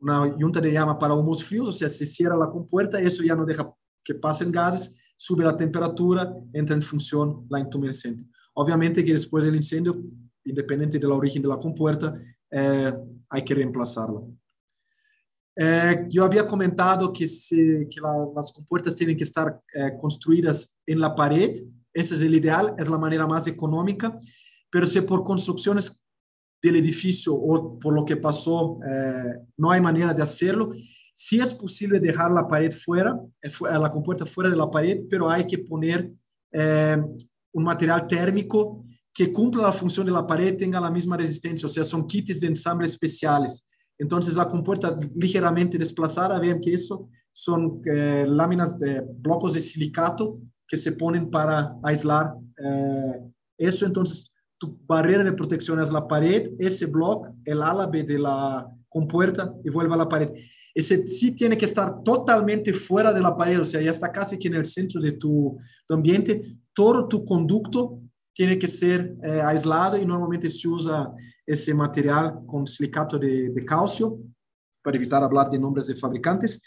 una yunta de llama para humos fríos, o sea, se cierra la compuerta, eso ya no deja que pasen gases, sube la temperatura, entra en función la intumescente. Obviamente que después del incendio, independiente de la origen de la compuerta, eh, hay que reemplazarla. Eh, yo había comentado que, que la, las compuertas tienen que estar eh, construidas en la pared, ese es el ideal, es la manera más económica, pero si por construcciones del edificio o por lo que pasó eh, no hay manera de hacerlo, sí es posible dejar la pared fuera, eh, la compuerta fuera de la pared, pero hay que poner eh, un material térmico que cumpla la función de la pared, tenga la misma resistencia, o sea, son kits de ensamble especiales. Entonces la compuerta ligeramente desplazada, vean que eso son eh, láminas de blocos de silicato que se ponen para aislar eh, eso. Entonces tu barrera de protección es la pared, ese bloque, el álabe de la compuerta y vuelve a la pared. Ese sí tiene que estar totalmente fuera de la pared, o sea, ya está casi que en el centro de tu, tu ambiente. Todo tu conducto tiene que ser eh, aislado y normalmente se usa ese material con silicato de, de calcio, para evitar hablar de nombres de fabricantes,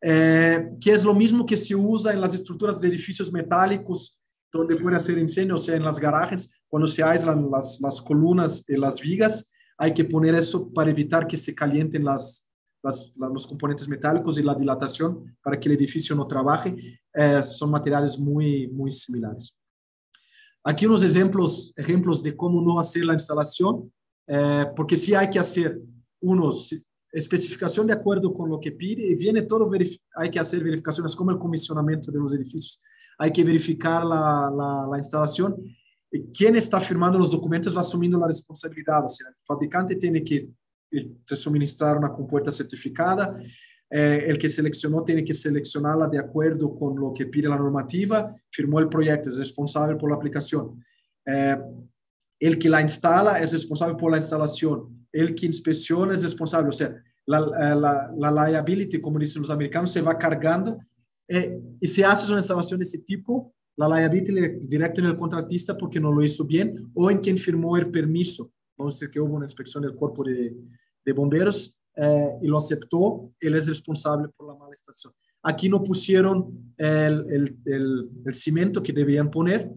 eh, que es lo mismo que se usa en las estructuras de edificios metálicos donde puede hacer incendio, o sea, en las garajes, cuando se aislan las, las columnas y las vigas, hay que poner eso para evitar que se calienten las, los componentes metálicos y la dilatación para que el edificio no trabaje. Eh, son materiales muy, muy similares. Aquí unos ejemplos, ejemplos de cómo no hacer la instalación. Eh, porque sí hay que hacer unos especificación de acuerdo con lo que pide y viene todo, hay que hacer verificaciones como el comisionamiento de los edificios, hay que verificar la, la, la instalación. Y quien está firmando los documentos va asumiendo la responsabilidad, o sea, el fabricante tiene que suministrar una compuerta certificada, eh, el que seleccionó tiene que seleccionarla de acuerdo con lo que pide la normativa, firmó el proyecto, es responsable por la aplicación. Eh, el que la instala es responsable por la instalación, el que inspecciona es responsable, o sea, la, eh, la, la liability, como dicen los americanos, se va cargando eh, y si haces una instalación de ese tipo, la liability le directo en el contratista porque no lo hizo bien o en quien firmó el permiso. Vamos a decir que hubo una inspección del cuerpo de, de bomberos eh, y lo aceptó, él es responsable por la mala instalación. Aquí no pusieron el, el, el, el cimento que debían poner,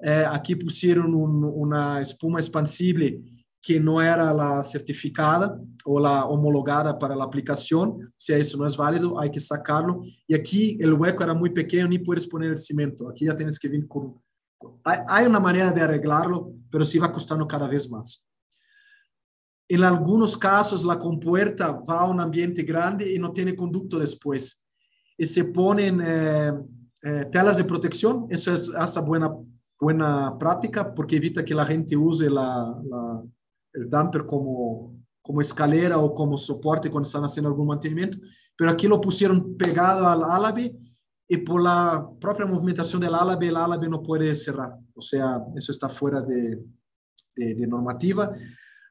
eh, aquí pusieron un, una espuma expansible que no era la certificada o la homologada para la aplicación, sea, eso no es válido, hay que sacarlo. Y aquí el hueco era muy pequeño, ni puedes poner el cemento, aquí ya tienes que venir con, Hay, una manera de arreglarlo, pero sí va costando cada vez más. En algunos casos, la compuerta va a un ambiente grande y no tiene conducto después. Y se ponen eh, eh, telas de protección. Eso es hasta buena, buena práctica porque evita que la gente use la, la, el damper como, como escalera o como soporte cuando están haciendo algún mantenimiento. Pero aquí lo pusieron pegado al álabe y por la propia movimentación del álabe, el álabe no puede cerrar. O sea, eso está fuera de, de, normativa.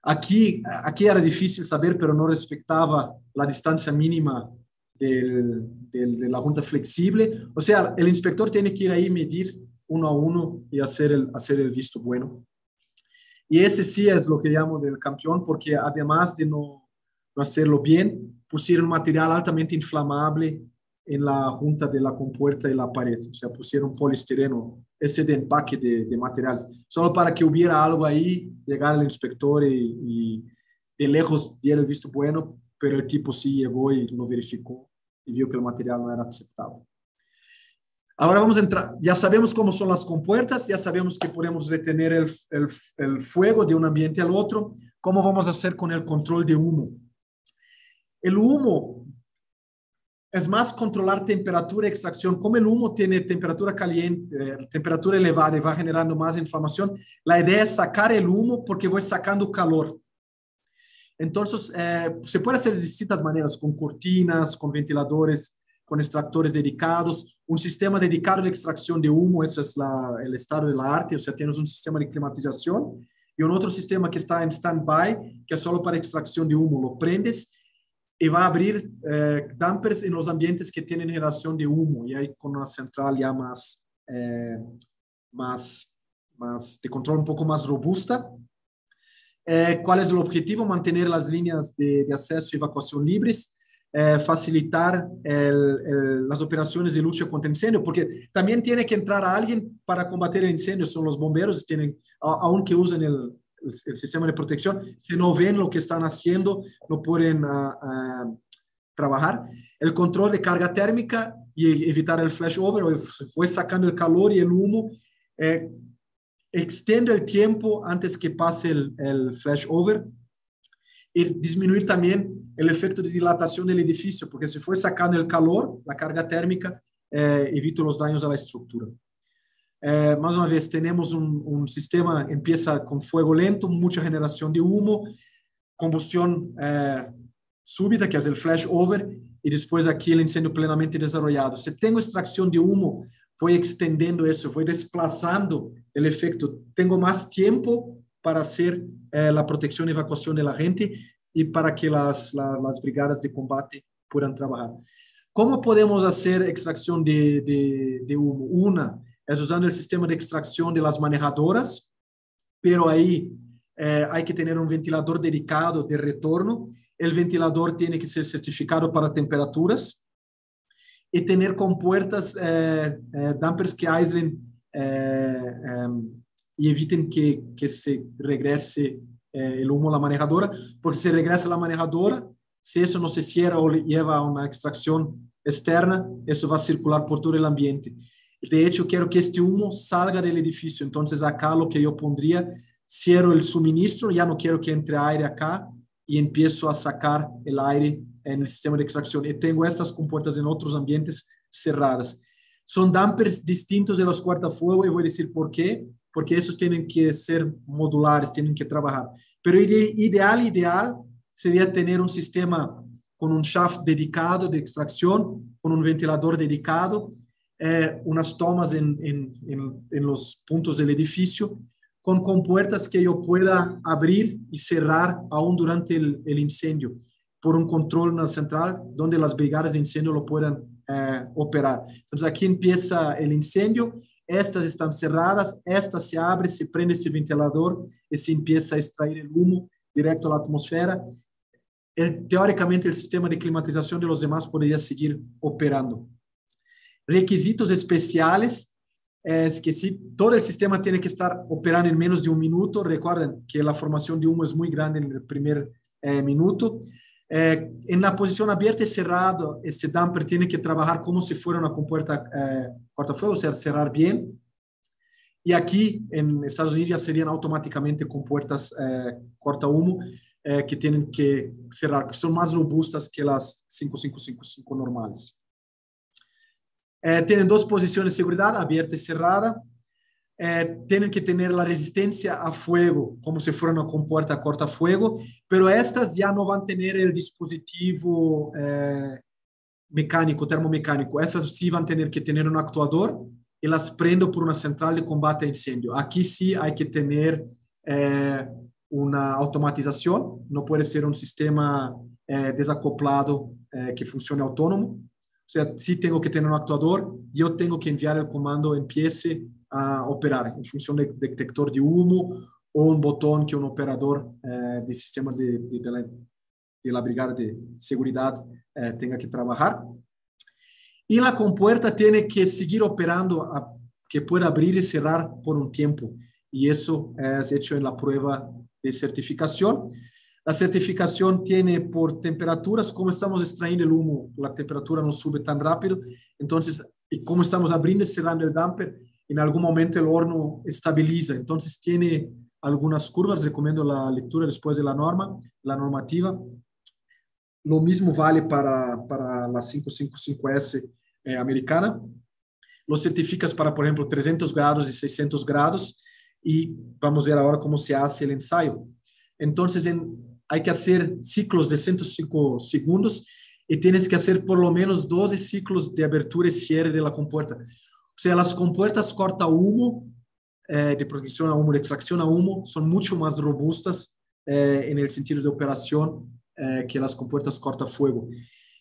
Aquí, aquí era difícil saber, pero no respetaba la distancia mínima del, de la junta flexible. O sea, el inspector tiene que ir ahí, medir uno a uno y hacer el, hacer el visto bueno. Y este sí es lo que llamo del campeón, porque además de no, no hacerlo bien, pusieron material altamente inflamable en la junta de la compuerta y la pared. O sea, pusieron poliestireno, ese de empaque de, de materiales, solo para que hubiera algo ahí, llegar el inspector y, y de lejos diera el visto bueno, pero el tipo sí llegó y lo verificó y vio que el material no era aceptable. Ahora vamos a entrar, ya sabemos cómo son las compuertas, ya sabemos que podemos retener el, fuego de un ambiente al otro. ¿Cómo vamos a hacer con el control de humo? El humo es más controlar temperatura extracción. Como el humo tiene temperatura caliente, temperatura elevada y va generando más inflamación, la idea es sacar el humo porque voy sacando calor. Entonces, eh, se puede hacer de distintas maneras, con cortinas, con ventiladores, con extractores dedicados, un sistema dedicado la extracción de humo, ese es la, el estado de la arte, o sea, tienes un sistema de climatización y un otro sistema que está en stand-by, que es solo para extracción de humo. Lo prendes y va a abrir eh, dampers en los ambientes que tienen generación de humo y ahí con una central ya más, eh, más, más de control un poco más robusta. Eh, ¿Cuál es el objetivo? Mantener las líneas de, de acceso y evacuación libres, eh, facilitar el, el, las operaciones de lucha contra incendio, porque también tiene que entrar a alguien para combatir el incendio, son los bomberos, tienen, aunque usen el, el, sistema de protección, si no ven lo que están haciendo, no pueden uh, uh, trabajar. El control de carga térmica y evitar el flashover, se fue sacando el calor y el humo, eh, extiende el tiempo antes que pase el, el flashover y disminuir también el efecto de dilatación del edificio, porque se fue sacando el calor, la carga térmica, eh, evita los daños a la estructura. Eh, vez, tenemos un, un, sistema, empieza con fuego lento, mucha generación de humo, combustión eh, súbita, que es el flash over, y después aquí el incendio plenamente desarrollado. Si tengo extracción de humo, voy extendiendo eso, voy desplazando el efecto. Tengo más tiempo para hacer eh, la protección y evacuación de la gente y para que las, la, las brigadas de combate puedan trabajar. ¿Cómo podemos hacer extracción de, de, de humo? Una, es usando el sistema de extracción de las manejadoras, pero ahí eh, hay que tener un ventilador dedicado de retorno. El ventilador tiene que ser certificado para temperaturas y tener compuertas, eh, eh, dampers que aíslen eh, em, y eviten que, que se regrese eh, el humo a la manejadora, porque si regresa a la manejadora, si eso no se cierra o lleva a una extracción externa, eso va a circular por todo el ambiente. De hecho, quiero que este humo salga del edificio. Entonces, acá lo que yo pondría, cierro el suministro, ya no quiero que entre aire acá y empiezo a sacar el aire en el sistema de extracción. Y tengo estas compuertas en otros ambientes cerradas. Son dampers distintos de los cortafuegos y voy a decir por qué. Porque esos tienen que ser modulares, tienen que trabajar. Pero ideal, ideal sería tener un sistema con un shaft dedicado de extracción, con un ventilador dedicado eh, unas tomas en, los puntos del edificio con compuertas que yo pueda abrir y cerrar aún durante el, incendio por un control en central donde las brigadas de incendio lo puedan eh, operar. Entonces aquí empieza el incendio, estas están cerradas, esta se abre, se prende ese ventilador y se empieza a extraer el humo directo a la atmósfera. El, teóricamente el sistema de climatización de los demás podría seguir operando. Requisitos especiales es que si todo el sistema tiene que estar operando en menos de un minuto, recuerden que la formación de humo es muy grande en el primer eh, minuto. Eh, en la posición abierta y cerrada, este damper tiene que trabajar como si fuera una compuerta eh, cortafuegos, o sea, cerrar bien. Y aquí en Estados Unidos ya serían automáticamente con puertas eh, corta humo eh, que tienen que cerrar, que son más robustas que las 5555 normales. Eh, tienen dos posiciones de seguridad, abierta y cerrada. Eh, tienen que tener la resistencia a fuego, como si fuera una compuerta corta fuego, pero estas ya no van a tener el dispositivo eh, mecánico, termomecánico. Estas sí van a tener que tener un actuador y las prendo por una central de combate a incendio. Aquí sí hay que tener eh, una automatización, no puede ser un sistema eh, desacoplado eh, que funcione autónomo. O sea, sí tengo que tener un actuador, yo tengo que enviar el comando empiece a operar en función de detector de humo o un botón que un operador eh, de sistema de, de, la, brigada de seguridad eh, tenga que trabajar. Y la compuerta tiene que seguir operando, a, que pueda abrir y cerrar por un tiempo. Y eso es hecho en la prueba de certificación. La certificación tiene por temperaturas, como estamos extrayendo el humo, la temperatura no sube tan rápido. Entonces, y como estamos abriendo y cerrando el damper, en algún momento el horno estabiliza. Entonces, tiene algunas curvas. Recomiendo la lectura después de la norma, la normativa. Lo mismo vale para, para la 555S eh, americana. Lo certificas para, por ejemplo, 300 grados y 600 grados y vamos a ver ahora cómo se hace el ensayo. Entonces, en, hay que hacer ciclos de 105 segundos y tienes que hacer por lo menos 12 ciclos de abertura y cierre de la compuerta. Sea, las compuertas corta humo, eh, de protección a humo, de extracción a humo, son mucho más robustas eh, en el sentido de operación eh, que las compuertas corta fuego.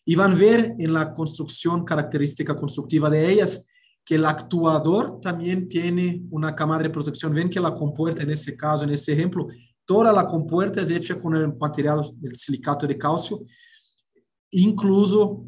Y van a ver en la construcción, característica constructiva de ellas, que el actuador también tiene una cámara de protección. Ven que la compuerta, en este caso, en este ejemplo, toda la compuerta es hecha con el material del silicato de calcio, incluso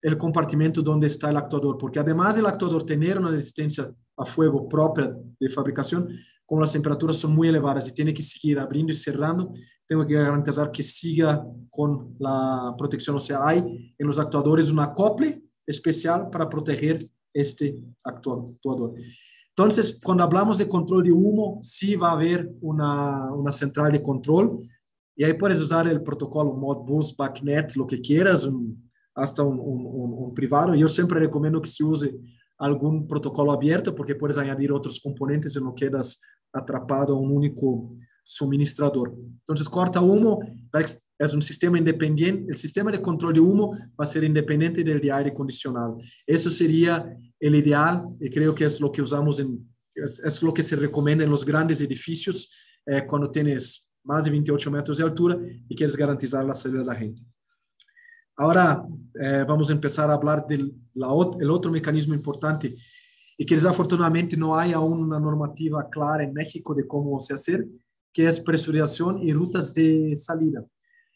el compartimento donde está el actuador, porque además del actuador tener una resistencia a fuego propia de fabricación, como las temperaturas son muy elevadas y tiene que seguir abriendo y cerrando, tengo que garantizar que siga con la protección. O sea, hay en los actuadores un acople especial para proteger este actuador. Entonces, cuando hablamos de control de humo, sí va a haber una, una central de control y ahí puedes usar el protocolo Modbus, BACnet, lo que quieras, un, hasta un, un, un, privado. Yo siempre recomiendo que se use algún protocolo abierto porque puedes añadir otros componentes y no quedas atrapado a un único suministrador. Entonces, corta humo es un sistema independiente, el sistema de control de humo va a ser independiente del de aire acondicionado. Eso sería el ideal y creo que es lo que usamos en, es, es lo que se recomienda en los grandes edificios eh, cuando tienes más de 28 metros de altura y quieres garantizar la salida de la gente. Ahora eh, vamos a empezar a hablar del el otro mecanismo importante y que desafortunadamente no hay aún una normativa clara en México de cómo se hacer, que es presurización y rutas de salida.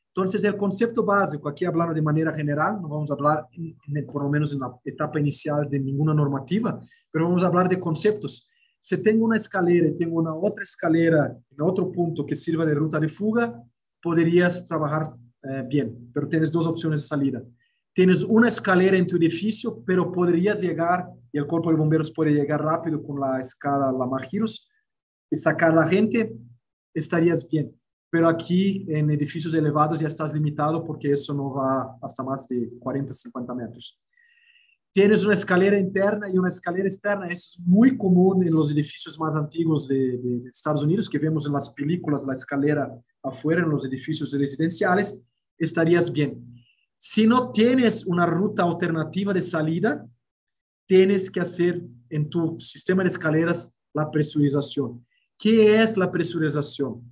Entonces, el concepto básico, aquí hablando de manera general, no vamos a hablar, en, en, por lo menos en la etapa inicial, de ninguna normativa, pero vamos a hablar de conceptos. Si tengo una escalera y tengo una otra escalera en otro punto que sirva de ruta de fuga, podrías trabajar eh, bien, pero tienes dos opciones de salida. Tienes una escalera en tu edificio, pero podrías llegar, y el cuerpo de bomberos puede llegar rápido con la escala Lamagiros y sacar a la gente, estarías bien pero aquí en edificios elevados ya estás limitado porque eso no va hasta más de 40, 50 metros. Tienes una escalera interna y una escalera externa. Eso es muy común en los edificios más antiguos de, de Estados Unidos, que vemos en las películas, la escalera afuera en los edificios residenciales. Estarías bien. Si no tienes una ruta alternativa de salida, tienes que hacer en tu sistema de escaleras la presurización. ¿Qué es la presurización?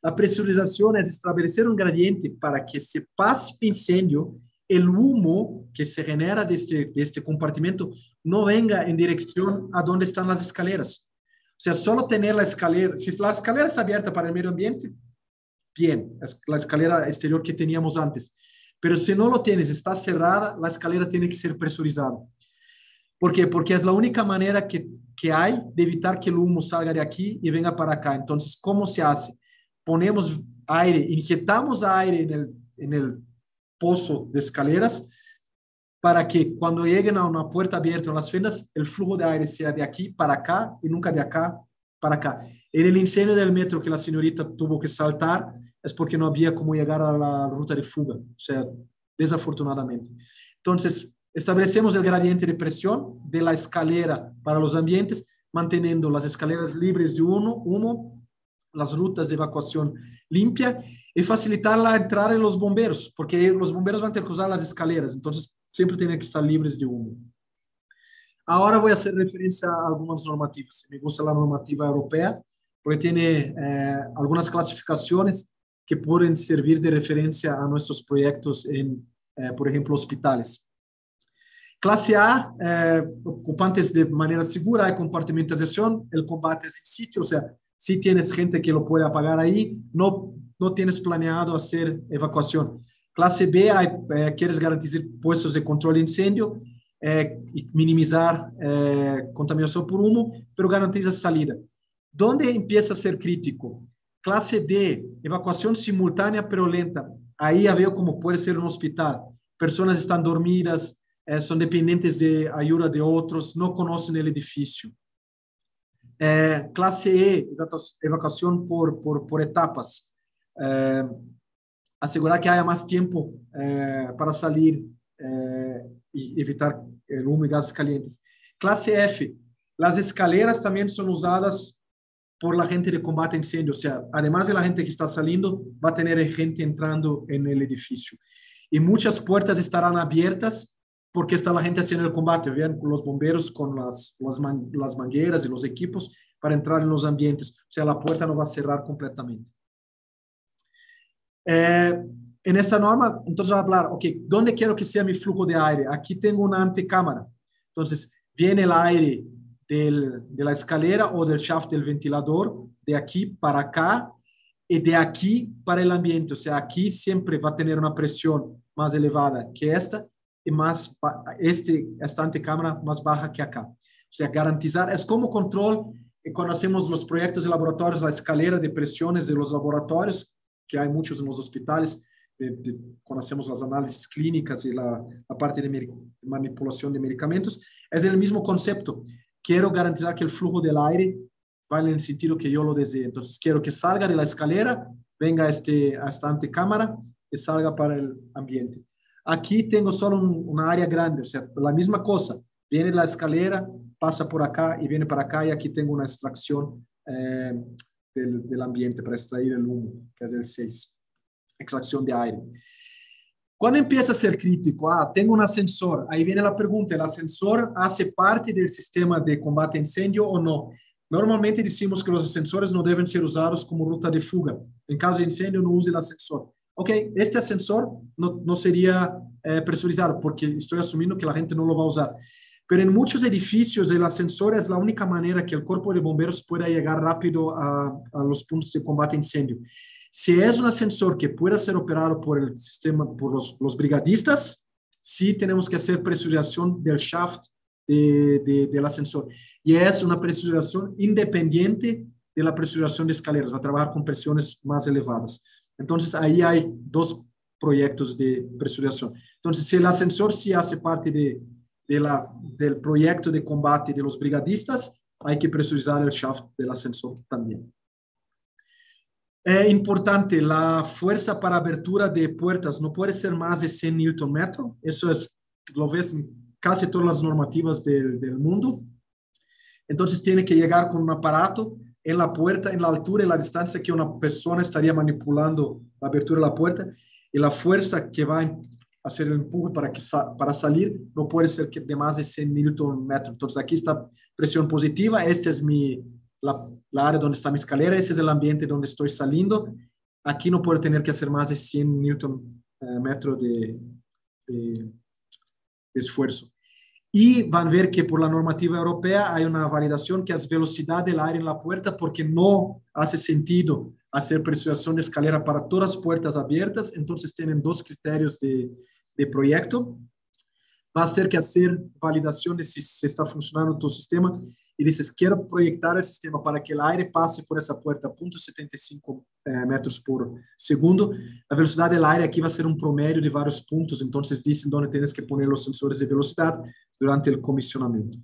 La presurización es establecer un gradiente para que se pase el incendio, el humo que se genera de este, este compartimento no venga en dirección a donde están las escaleras. O sea, solo tener la escalera, si la escalera está abierta para el medio ambiente, bien, es la escalera exterior que teníamos antes. Pero si no lo tienes, está cerrada, la escalera tiene que ser presurizada. ¿Por qué? Porque es la única manera que, que hay de evitar que el humo salga de aquí y venga para acá. Entonces, ¿cómo se hace? ponemos aire, inyectamos aire en el, en el pozo de escaleras, para que cuando lleguen a una puerta abierta en las fendas, el flujo de aire sea de aquí para acá y nunca de acá para acá. En el incendio del metro que la señorita tuvo que saltar es porque no había cómo llegar a la ruta de fuga, o sea, desafortunadamente. Entonces, establecemos el gradiente de presión de la escalera para los ambientes, manteniendo las escaleras libres de humo, humo las rutas de evacuación limpia y facilitar la entrada de los bomberos, porque los bomberos van a tener que usar las escaleras, entonces siempre tienen que estar libres de humo. Ahora voy a hacer referencia a algunas normativas. Me gusta la normativa europea porque tiene eh, algunas clasificaciones que pueden servir de referencia a nuestros proyectos en, eh, por ejemplo, hospitales. Clase A, eh, ocupantes de manera segura, hay compartimentación, el combate es en sitio, o sea, si tienes gente que lo puede apagar ahí, no, no tienes planeado hacer evacuación. Clase B, hay, eh, quieres garantizar puestos de control de incendio eh, y minimizar eh, contaminación por humo, pero garantiza salida. ¿Dónde empieza a ser crítico? Clase D, evacuación simultánea pero lenta. Ahí ya veo cómo puede ser un hospital. Personas están dormidas, eh, son dependientes de ayuda de otros, no conocen el edificio. Eh, clase E, evacuación por, por, por etapas. Eh, asegurar que haya más tiempo eh, para salir eh, y evitar el humo y gases calientes. Clase F, las escaleras también son usadas por la gente de combate a incendio, o sea, además de la gente que está saliendo, va a tener gente entrando en el edificio. Y muchas puertas estarán abiertas porque está la gente haciendo el combate, vean los bomberos con las, las, man, las mangueras y los equipos para entrar en los ambientes, o sea, la puerta no va a cerrar completamente. Eh, en esta norma, entonces va a hablar, ok, ¿dónde quiero que sea mi flujo de aire? Aquí tengo una antecámara. Entonces, viene el aire del, de la escalera o del shaft del ventilador, de aquí para acá, y de aquí para el ambiente. O sea, aquí siempre va a tener una presión más elevada que esta, y más este, esta antecámara más baja que acá. O sea, garantizar, es como control, cuando hacemos los proyectos de laboratorios, la escalera de presiones de los laboratorios, que hay muchos en los hospitales, de, de, cuando hacemos las análisis clínicas y la, la parte de manipulación de medicamentos, es el mismo concepto. Quiero garantizar que el flujo del aire va en el sentido que yo lo desee. Entonces, quiero que salga de la escalera, venga a, este, a esta antecámara y salga para el ambiente. Aquí tengo solo un, una área grande, o sea, la misma cosa. Viene la escalera, pasa por acá y viene para acá y aquí tengo una extracción eh, del, del, ambiente para extraer el humo, que es el 6, extracción de aire. ¿Cuándo empieza a ser crítico? Ah, tengo un ascensor. Ahí viene la pregunta, ¿el ascensor hace parte del sistema de combate a incendio o no? Normalmente decimos que los ascensores no deben ser usados como ruta de fuga. En caso de incendio, no use el ascensor. Ok, este ascensor no, no sería eh, presurizado porque estoy asumiendo que la gente no lo va a usar. Pero en muchos edificios el ascensor es la única manera que el cuerpo de bomberos pueda llegar rápido a, a los puntos de combate a incendio. Si es un ascensor que pueda ser operado por el sistema, por los, los brigadistas, sí tenemos que hacer presurización del shaft de, de, del ascensor. Y es una presurización independiente de la presurización de escaleras, va a trabajar con presiones más elevadas. Entonces, ahí hay dos proyectos de presurización. Entonces, si el ascensor sí hace parte de, de la, del proyecto de combate de los brigadistas, hay que presurizar el shaft del ascensor también. Es importante, la fuerza para abertura de puertas no puede ser más de 100 Newton metro. Eso es, lo ves en casi todas las normativas del, del mundo. Entonces tiene que llegar con un aparato en la puerta, en la altura y la distancia que una persona estaría manipulando la abertura de la puerta y la fuerza que va a hacer el empuje para, que para salir no puede ser de más de 100 newton metro. Entonces aquí está presión positiva, esta es mi, la, la, área donde está mi escalera, este es el ambiente donde estoy saliendo. Aquí no puedo tener que hacer más de 100 newton eh, metro de, de, de esfuerzo. Y van a ver que por la normativa europea hay una validación que es velocidad del aire en la puerta porque no hace sentido hacer presurización de escalera para todas las puertas abiertas. Entonces tienen dos criterios de, de proyecto. Va a ser que hacer validación de si, si está funcionando tu sistema y dices, quiero proyectar el sistema para que el aire pase por esa puerta a 0.75 eh, metros por segundo, la velocidad del aire aquí va a ser un promedio de varios puntos, entonces dicen dónde tienes que poner los sensores de velocidad durante el comisionamiento.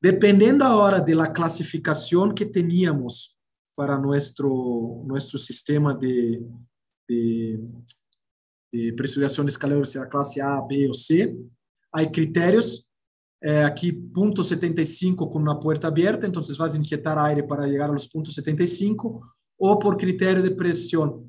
Dependiendo ahora de la clasificación que teníamos para nuestro, nuestro sistema de, de, de presurización de escaleras, sea clase A, B o C, hay criterios eh, aquí punto 75 con una puerta abierta, entonces vas a inyectar aire para llegar a los puntos 75 o por criterio de presión.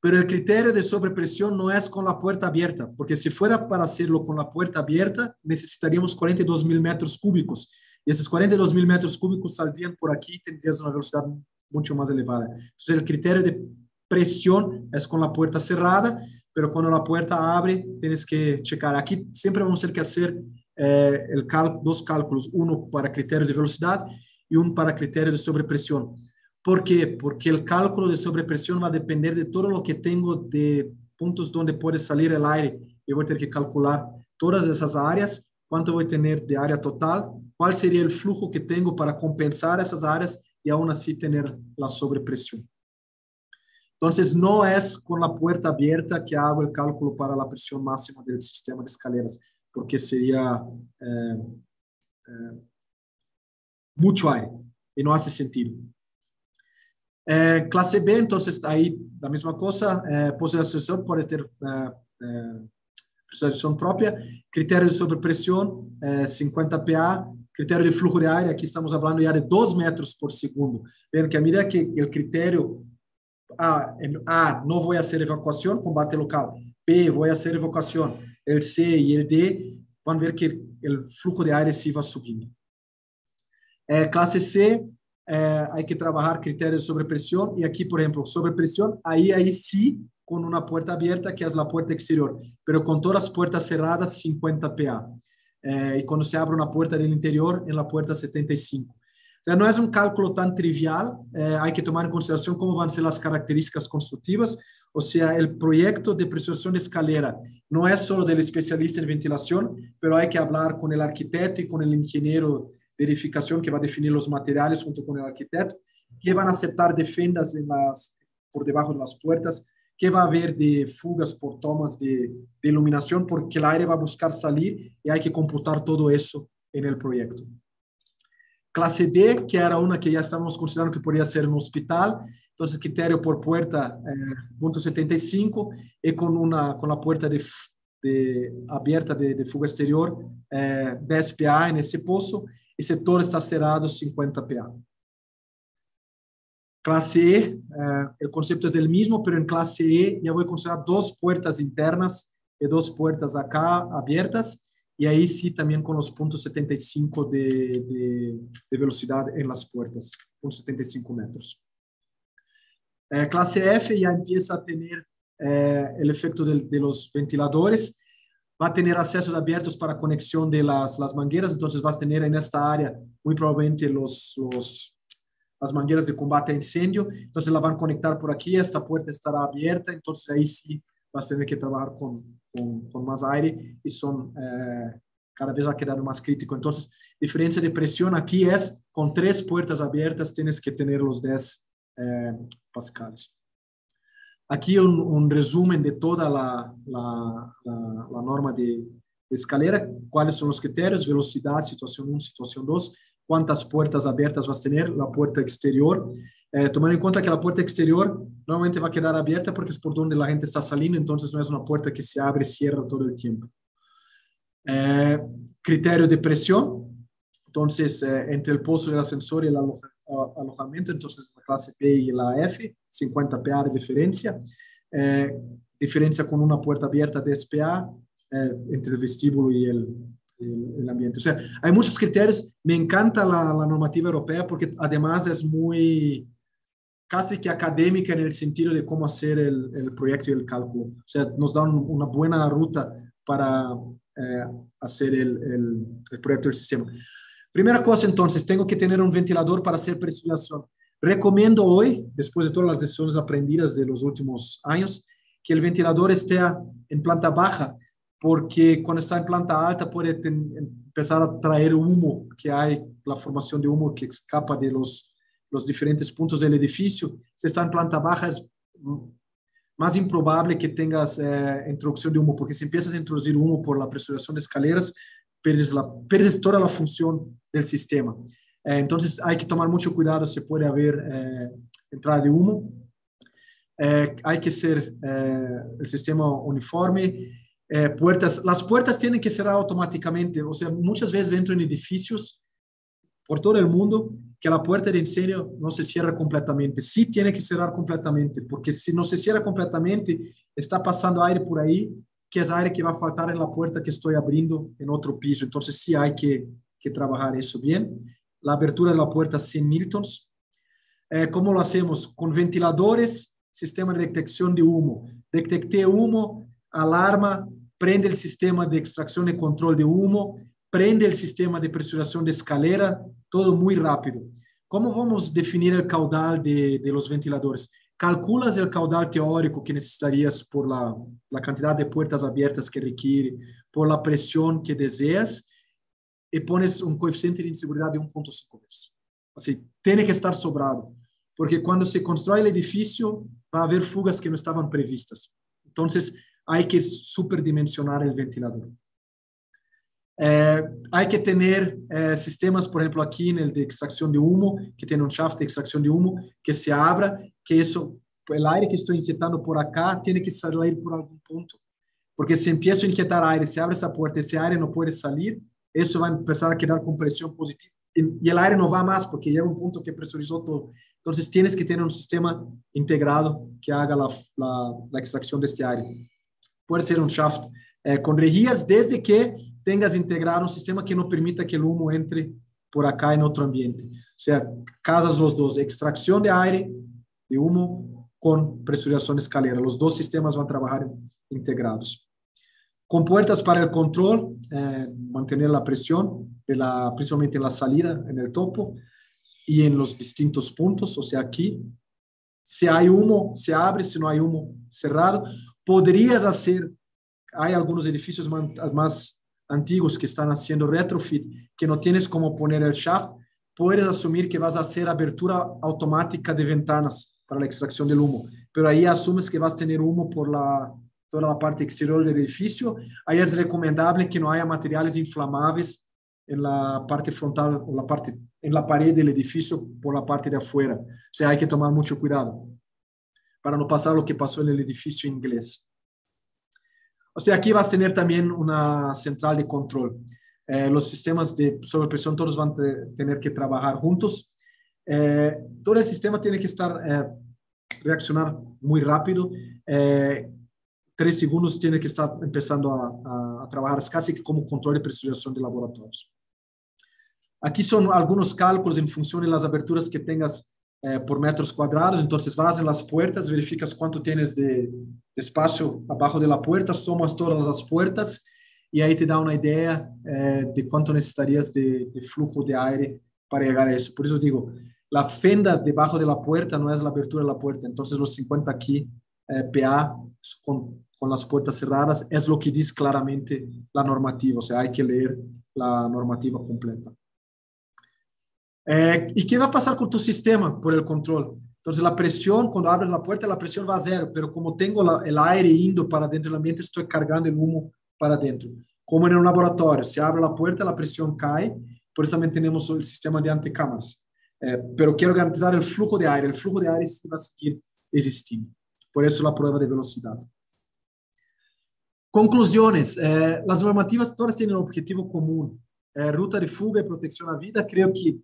Pero el criterio de sobrepresión no es con la puerta abierta, porque si fuera para hacerlo con la puerta abierta, necesitaríamos 42 mil metros cúbicos. Y esos 42 mil metros cúbicos saldrían por aquí y tendrías una velocidad mucho más elevada. Entonces el criterio de presión es con la puerta cerrada, pero cuando la puerta abre, tienes que checar. Aquí siempre vamos a tener que hacer eh, el cal dos cálculos, uno para criterio de velocidad y uno para criterio de sobrepresión. ¿Por qué? Porque el cálculo de sobrepresión va a depender de todo lo que tengo de puntos donde puede salir el aire. Voy a tener que calcular todas esas áreas, cuánto voy a tener de área total, cuál sería el flujo que tengo para compensar esas áreas y aún así tener la sobrepresión. Entonces, no es con la puerta abierta que hago el cálculo para la presión máxima del sistema de escaleras porque sería eh, eh, mucho aire y no hace sentido. Eh, clase B, entonces ahí la misma cosa, eh, posición puede tener presurización propia, criterio de sobrepresión, 50 PA, criterio de flujo de aire, aquí estamos hablando ya de 2 metros por segundo. Ven que a medida que el criterio A, A, no voy a hacer evacuación, combate local, B, voy a hacer evacuación, el C y el D, van a ver que el flujo de aire sí va subiendo. Eh, clase C, eh, hay que trabajar criterios sobre presión y aquí, por ejemplo, sobre presión, ahí, ahí sí, con una puerta abierta, que es la puerta exterior, pero con todas las puertas cerradas, 50 PA. Eh, y cuando se abre una puerta del interior, en la puerta 75. O sea, no es un cálculo tan trivial, eh, hay que tomar en consideración cómo van a ser las características constructivas, o sea, el proyecto de presurización de escalera no es solo del especialista en ventilación, pero hay que hablar con el arquitecto y con el ingeniero de edificación que va a definir los materiales junto con el arquitecto, que van a aceptar defendas en las, por debajo de las puertas, que va a haber de fugas por tomas de, iluminación, porque el aire va a buscar salir y hay que computar todo eso en el proyecto. Clase D, que era una que ya estamos considerando que podría ser un hospital, entonces, criterio por puerta, eh, punto 75, y con, una, con la puerta de, de abierta de, de, fuga exterior, eh, 10 PA en ese pozo, y sector está cerrado 50 PA. Clase E, eh, el concepto es el mismo, pero en clase E voy a considerar dos puertas internas y dos puertas acá abiertas, y ahí sí también con los puntos 75 de, de, de velocidad en las puertas, con 75 metros. Eh, clase F ya empieza a tener eh, el efecto de, de, los ventiladores, va a tener accesos abiertos para conexión de las, las mangueras, entonces vas a tener en esta área muy probablemente los, los, las mangueras de combate a incendio, entonces la van a conectar por aquí, esta puerta estará abierta, entonces ahí sí vas a tener que trabajar con, con, con más aire y son... Eh, cada vez va a quedar más crítico. Entonces, diferencia de presión aquí es con tres puertas abiertas tienes que tener los 10 eh, pascales. Aquí un, un, resumen de toda la, la, la, la norma de, de, escalera, cuáles son los criterios, velocidad, situación 1, situación 2, cuántas puertas abiertas vas a tener, la puerta exterior, eh, tomando en cuenta que la puerta exterior normalmente va a quedar abierta porque es por donde la gente está saliendo, entonces no es una puerta que se abre y cierra todo el tiempo. Eh, criterio de presión, entonces eh, entre el pozo del ascensor y el alojamiento, entonces la clase B y la F, 50 PA de diferencia, eh, diferencia con una puerta abierta de SPA eh, entre el vestíbulo y el, el, el, ambiente. O sea, hay muchos criterios, me encanta la, la, normativa europea porque además es muy casi que académica en el sentido de cómo hacer el, el proyecto y el cálculo. O sea, nos dan una buena ruta para eh, hacer el, el proyecto del sistema. Primera cosa, entonces, tengo que tener un ventilador para hacer presurización. Recomiendo hoy, después de todas las decisiones aprendidas de los últimos años, que el ventilador esté en planta baja, porque cuando está en planta alta puede empezar a traer humo que hay, la formación de humo que escapa de los, los diferentes puntos del edificio. Si está en planta baja es más improbable que tengas eh, introducción de humo, porque si empiezas a introducir humo por la presurización de escaleras, pierdes, la, toda la función del sistema. Eh, entonces hay que tomar mucho cuidado si puede haber eh, entrada de humo. hay que ser el sistema uniforme. puertas, las puertas tienen que cerrar automáticamente, o sea, muchas veces entro en edificios por todo el mundo que la puerta de incendio no se cierra completamente. Sí tiene que cerrar completamente, porque si no se cierra completamente, está pasando aire por ahí, que es aire que va a faltar en la puerta que estoy abriendo en otro piso. Entonces sí hay que, que trabajar eso bien. La abertura de la puerta 100 newtons. Eh, ¿Cómo lo hacemos? Con ventiladores, sistema de detección de humo. Detecté humo, alarma, prende el sistema de extracción y control de humo, prende el sistema de presurización de escalera, todo muy rápido. ¿Cómo vamos a definir el caudal de, de los ventiladores? Calculas el caudal teórico que necesitarías por la, la, cantidad de puertas abiertas que requiere, por la presión que deseas, y pones un coeficiente de inseguridad de 1.5 veces. Así, tiene que estar sobrado, porque cuando se construye el edificio va a haber fugas que no estaban previstas. Entonces, hay que superdimensionar el ventilador. Eh, hay que tener eh, sistemas, por ejemplo, aquí en el de extracción de humo, que tiene un shaft de extracción de humo, que se abra, que eso, el aire que estoy inyectando por acá tiene que salir por algún punto. Porque si empiezo a inyectar aire, se abre esa puerta, ese aire no puede salir, eso va a empezar a quedar con presión positiva. Y el aire no va más porque llega un punto que presurizó todo. Entonces tienes que tener un sistema integrado que haga la, la, la extracción de este aire. Puede ser un shaft eh, con rejillas desde que tengas integrado un sistema que no permita que el humo entre por acá en otro ambiente. O sea, casas los dos, extracción de aire humo con presurización escalera. Los dos sistemas van a trabajar integrados. Con puertas para el control, eh, mantener la presión, de la, principalmente en la salida, en el topo y en los distintos puntos. O sea, aquí, si hay humo, se abre, si no hay humo, cerrado. Podrías hacer, hay algunos edificios más, antiguos que están haciendo retrofit, que no tienes como poner el shaft, puedes asumir que vas a hacer abertura automática de ventanas para la extracción del humo, pero ahí asumes que vas a tener humo por la, toda la parte exterior del edificio. Ahí es recomendable que no haya materiales inflamables en la parte frontal o la parte en la pared del edificio por la parte de afuera. O sea, hay que tomar mucho cuidado para no pasar lo que pasó en el edificio inglés. O sea, aquí vas a tener también una central de control. Eh, los sistemas de sobrepresión todos van a tener que trabajar juntos. Eh, todo el sistema tiene que estar, eh, reaccionar muy rápido. tres segundos tiene que estar empezando a, a, trabajar, es casi como control de presurización de laboratorios. Aquí son algunos cálculos en función de las aberturas que tengas eh, por metros cuadrados. Entonces vas en las puertas, verificas cuánto tienes de, espacio abajo de la puerta, sumas todas las puertas y ahí te da una idea eh, de cuánto necesitarías de, de, flujo de aire para llegar a eso. Por eso digo, la fenda debajo de la puerta no es la abertura de la puerta. Entonces los 50 aquí eh, PA con, las puertas cerradas es lo que dice claramente la normativa. O sea, hay que leer la normativa completa. Eh, ¿Y qué va a pasar con tu sistema por el control? Entonces la presión, cuando abres la puerta, la presión va a cero, pero como tengo el aire indo para dentro del ambiente, estoy cargando el humo para dentro. Como en un laboratorio, se abre la puerta, la presión cae, por eso también tenemos el sistema de antecámaras. Eh, pero quiero garantizar el flujo de aire, el flujo de aire va a seguir existiendo. Por eso la prueba de velocidad. Conclusiones. Eh, las normativas todas tienen un objetivo común. Eh, ruta de fuga y protección a vida. Creo que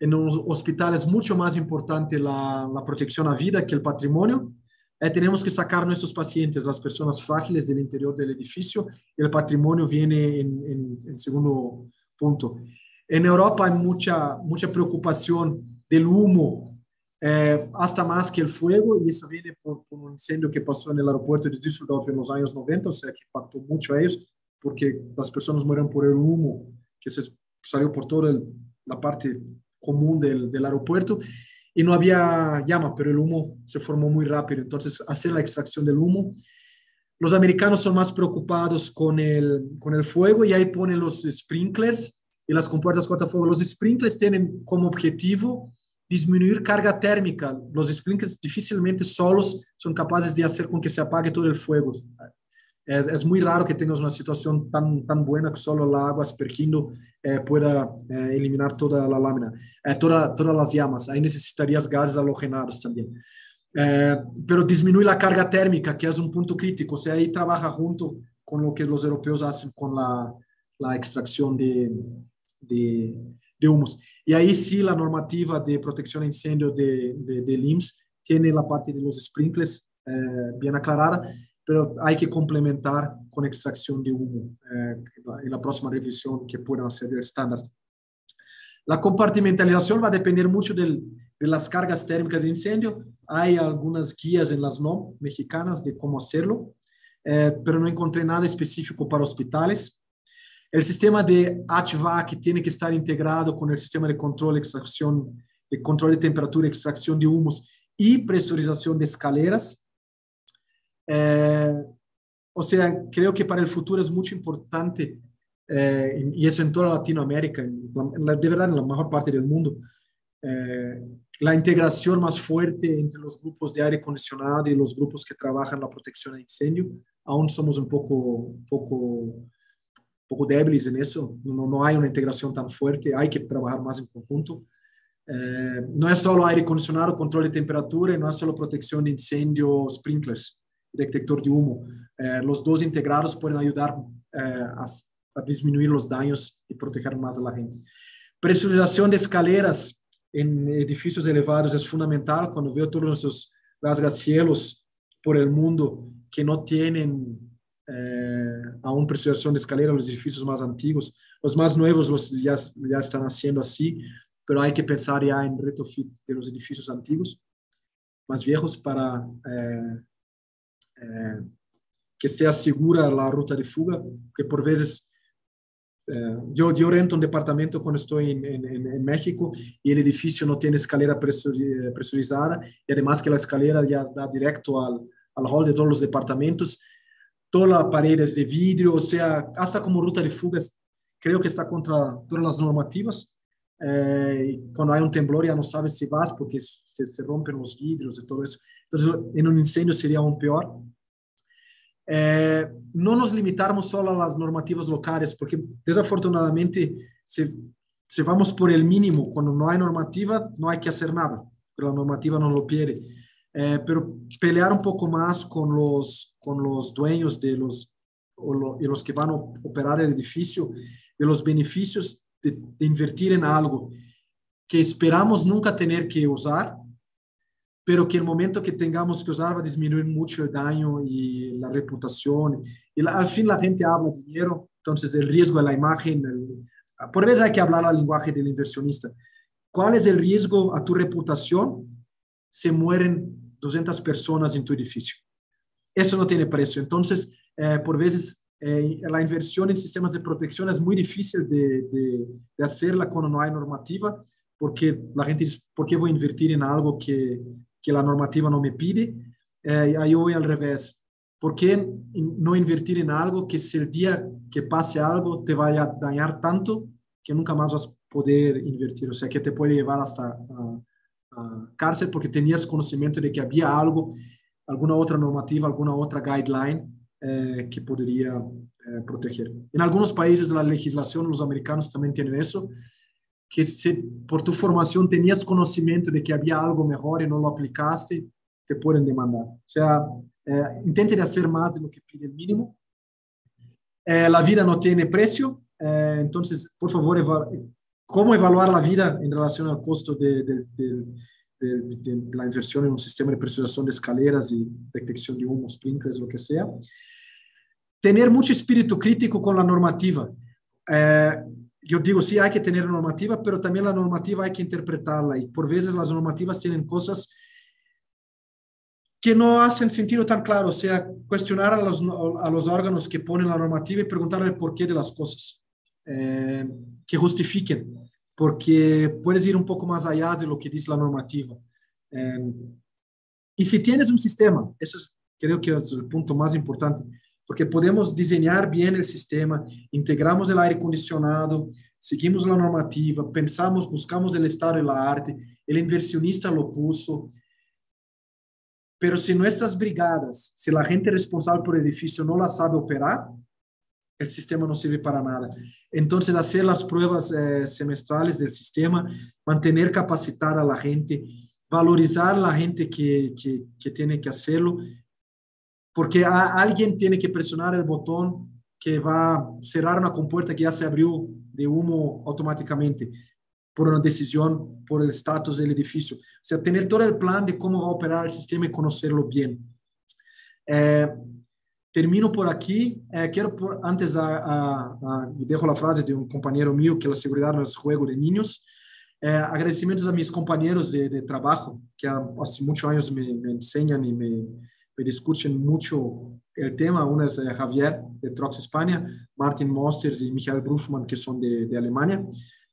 en un hospital es mucho más importante la, la protección a vida que el patrimonio. Eh, tenemos que sacar nuestros pacientes, las personas frágiles del interior del edificio, el patrimonio viene en, en, en segundo punto. En Europa hay mucha, mucha preocupación del humo, eh, hasta más que el fuego, y eso viene por, por, un incendio que pasó en el aeropuerto de Düsseldorf en los años 90, o sea, que impactó mucho a ellos, porque las personas mueren por el humo que se salió por toda la parte común del, del aeropuerto y no había llama, pero el humo se formó muy rápido. Entonces, hacer la extracción del humo. Los americanos son más preocupados con el, con el fuego y ahí ponen los sprinklers y las compuertas cortafuego. Los sprinklers tienen como objetivo disminuir carga térmica. Los sprinklers difícilmente solos son capaces de hacer con que se apague todo el fuego. Es, muy raro que tengas una situación tan, tan buena que solo el agua aspergiendo eh, pueda eh, eliminar toda la lámina, eh, toda, todas las llamas. Ahí necesitarías gases halogenados también. Eh, pero disminuye la carga térmica, que es un punto crítico. O sea, ahí trabaja junto con lo que los europeos hacen con la, la extracción de, de, de, humos. Y ahí sí la normativa de protección a incendio de, de, de LIMS tiene la parte de los sprinklers bien aclarada pero hay que complementar con extracción de humo eh, en la próxima revisión que puedan ser el estándar. La compartimentalización va a depender mucho del, de las cargas térmicas de incendio. Hay algunas guías en las NOM mexicanas de cómo hacerlo, eh, pero no encontré nada específico para hospitales. El sistema de HVAC tiene que estar integrado con el sistema de control, extracción, de control de temperatura, extracción de humos y presurización de escaleras eh, o sea, creo que para el futuro es mucho importante, eh, y eso en toda Latinoamérica, de verdad en la mejor parte del mundo, eh, la integración más fuerte entre los grupos de aire acondicionado y los grupos que trabajan la protección de incendio. Aún somos un poco, poco, poco débiles en eso, no, no hay una integración tan fuerte, hay que trabajar más en conjunto. Eh, no es solo aire acondicionado, control de temperatura, no es solo protección de incendio, sprinklers detector de humo. Los dos integrados pueden ayudar a, a, disminuir los daños y proteger más a la gente. Presurización de escaleras en edificios elevados es fundamental. Cuando veo todos esos rasgacielos por el mundo que no tienen eh, aún presurización de escalera, los edificios más antiguos, los más nuevos ya, ya están haciendo así, pero hay que pensar ya en retrofit de los edificios antiguos, más viejos, para eh, eh, que sea segura la ruta de fuga, que por veces eh, yo, yo rento un departamento cuando estoy en, en, en, México y el edificio no tiene escalera presurizada y además que la escalera ya da directo al, al hall de todos los departamentos, todas paredes de vidrio, o sea, hasta como ruta de fuga, creo que está contra todas las normativas. Eh, cuando hay un temblor ya no sabes si vas porque se, se rompen los vidrios y todo eso. Entonces, en un incendio sería aún peor. Eh, no nos limitamos solo a las normativas locales, porque desafortunadamente, si, si, vamos por el mínimo, cuando no hay normativa, no hay que hacer nada, pero la normativa no lo quiere. Eh, pero pelear un poco más con los, con los dueños de los, o lo, y los que van a operar el edificio, de los beneficios de, de invertir en algo que esperamos nunca tener que usar, pero que el momento que tengamos que usar va a disminuir mucho el daño y la reputación. Y la, al fin la gente habla de dinero, entonces el riesgo de la imagen, el, por veces hay que hablar al lenguaje del inversionista. ¿Cuál es el riesgo a tu reputación? Se mueren 200 personas en tu edificio. Eso no tiene precio. Entonces, eh, por veces eh, la inversión en sistemas de protección es muy difícil de, de, de hacerla cuando no hay normativa, porque la gente dice, ¿por qué voy a invertir en algo que que la normativa no me pide, eh, ahí voy al revés. ¿Por qué no invertir en algo que si el día que pase algo te vaya a dañar tanto que nunca más vas a poder invertir? O sea, que te puede llevar hasta a, a cárcel porque tenías conocimiento de que había algo, alguna otra normativa, alguna otra guideline eh, que podría eh, proteger. En algunos países la legislación, los americanos también tienen eso, que si por tu formación tenías conocimiento de que había algo mejor y no lo aplicaste, te pueden demandar. O sea, eh, intenten hacer más de lo que pide el mínimo. Eh, la vida no tiene precio, eh, entonces, por favor, eva ¿cómo evaluar la vida en relación al costo de, de, de, de, la inversión en un sistema de presurización de escaleras y detección de humos, sprinklers, lo que sea? Tener mucho espíritu crítico con la normativa. Eh, yo digo, sí, hay que tener normativa, pero también la normativa hay que interpretarla y por veces las normativas tienen cosas que no hacen sentido tan claro, o sea, cuestionar a los, a los órganos que ponen la normativa y preguntarle el porqué de las cosas, eh, que justifiquen, porque puedes ir un poco más allá de lo que dice la normativa. Eh, y si tienes un sistema, eso es creo que es el punto más importante, porque podemos diseñar bien el sistema, integramos el aire acondicionado, seguimos la normativa, pensamos, buscamos el estado de la arte, el inversionista lo puso, pero si nuestras brigadas, si la gente responsable por el edificio no la sabe operar, el sistema no sirve para nada. Entonces, hacer las pruebas eh, semestrales del sistema, mantener capacitada a la gente, valorizar a la gente que, que, que tiene que hacerlo, porque a, alguien tiene que presionar el botón que va a cerrar una compuerta que ya se abrió de humo automáticamente por una decisión, por el estatus del edificio. O sea, tener todo el plan de cómo va a operar el sistema y conocerlo bien. Eh, termino por aquí. Eh, quiero, por, antes, a, a, a, dejo la frase de un compañero mío, que la seguridad no es juego de niños. Eh, agradecimientos a mis compañeros de, de trabajo, que hace muchos años me, me enseñan y me, me discuten mucho el tema. Uno es eh, Javier de Trox España, Martin Mosters y Michael Brufman, que son de, de Alemania.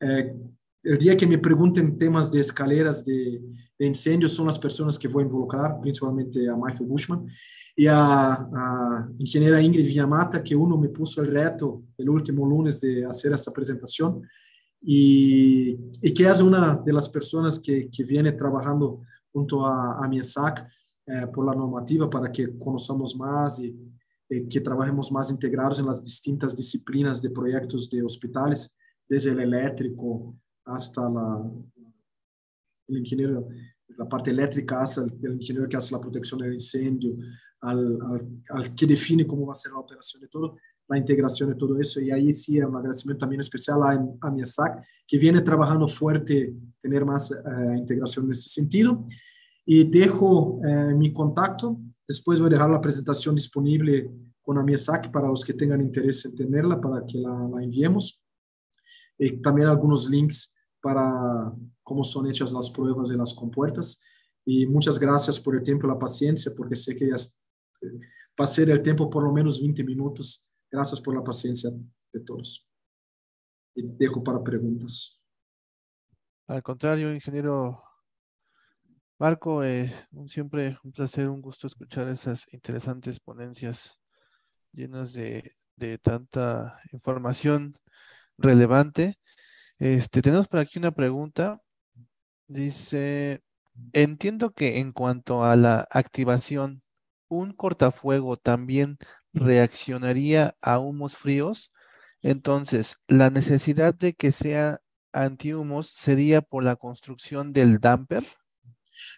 Eh, el día que me pregunten temas de escaleras de, de, incendios, son las personas que voy a involucrar, principalmente a Michael Bushman y a, a ingeniera Ingrid Villamata, que uno me puso el reto el último lunes de hacer esta presentación. Y, y que es una de las personas que, que viene trabajando junto a, a mi SAC eh, por la normativa para que conozcamos más y eh, que trabajemos más integrados en las distintas disciplinas de proyectos de hospitales, desde el eléctrico hasta la, el ingeniero, la parte eléctrica hasta el ingeniero que hace la protección del incendio, al, al, al, que define cómo va a ser la operación de todo, la integración de todo eso. Y ahí sí, un agradecimiento también especial a, a mi SAC, que viene trabajando fuerte, tener más eh, integración en ese sentido. Y dejo eh, mi contacto. Después voy a dejar la presentación disponible con a SAC para los que tengan interés en tenerla, para que la, la enviemos. Y también algunos links para cómo son hechas las pruebas de las compuertas. Y muchas gracias por el tiempo y la paciencia, porque sé que ya pasé el tiempo por lo menos 20 minutos. Gracias por la paciencia de todos. Y dejo para preguntas. Al contrario, ingeniero Marco, eh, siempre un placer, un gusto escuchar esas interesantes ponencias llenas de, tanta información relevante. Este, tenemos por aquí una pregunta. Dice, entiendo que en cuanto a la activación, un cortafuego también reaccionaría a humos fríos. Entonces, la necesidad de que sea antihumos sería por la construcción del damper.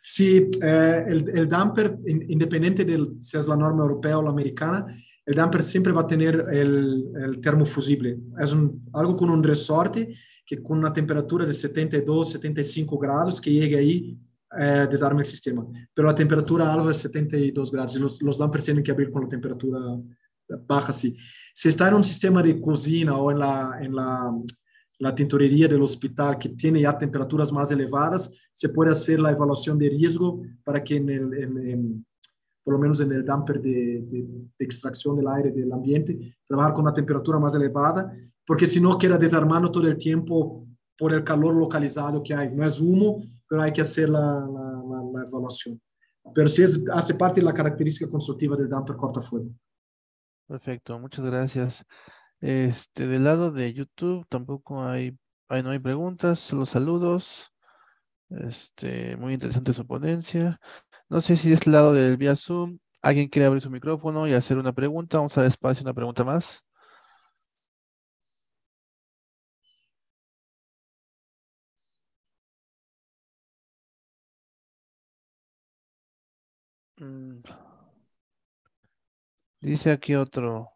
Sí, eh, el, damper, independiente de si es la norma europea o la americana, el damper siempre va a tener el, el termofusible. Es algo con un resorte que con una temperatura de 72, 75 grados que llegue ahí, eh, desarma el sistema. Pero la temperatura alta es 72 grados y los, los dampers tienen que abrir con la temperatura baja así. Si está en un sistema de cocina o en la, en la la tintorería del hospital que tiene ya temperaturas más elevadas, se puede hacer la evaluación de riesgo para que en el, en, en, por lo menos en el damper de, de, de, extracción del aire del ambiente, trabajar con una temperatura más elevada, porque si no queda desarmando todo el tiempo por el calor localizado que hay. No es humo, pero hay que hacer la, la, la, la evaluación. Pero sí es, hace parte de la característica constructiva del damper cortafuego. Perfecto, muchas gracias. Este, del lado de YouTube tampoco hay, hay no hay preguntas, los saludos. Este, muy interesante su ponencia. No sé si es el lado del vía Zoom. ¿Alguien quiere abrir su micrófono y hacer una pregunta? Vamos a dar espacio una pregunta más. Mm. Dice aquí otro.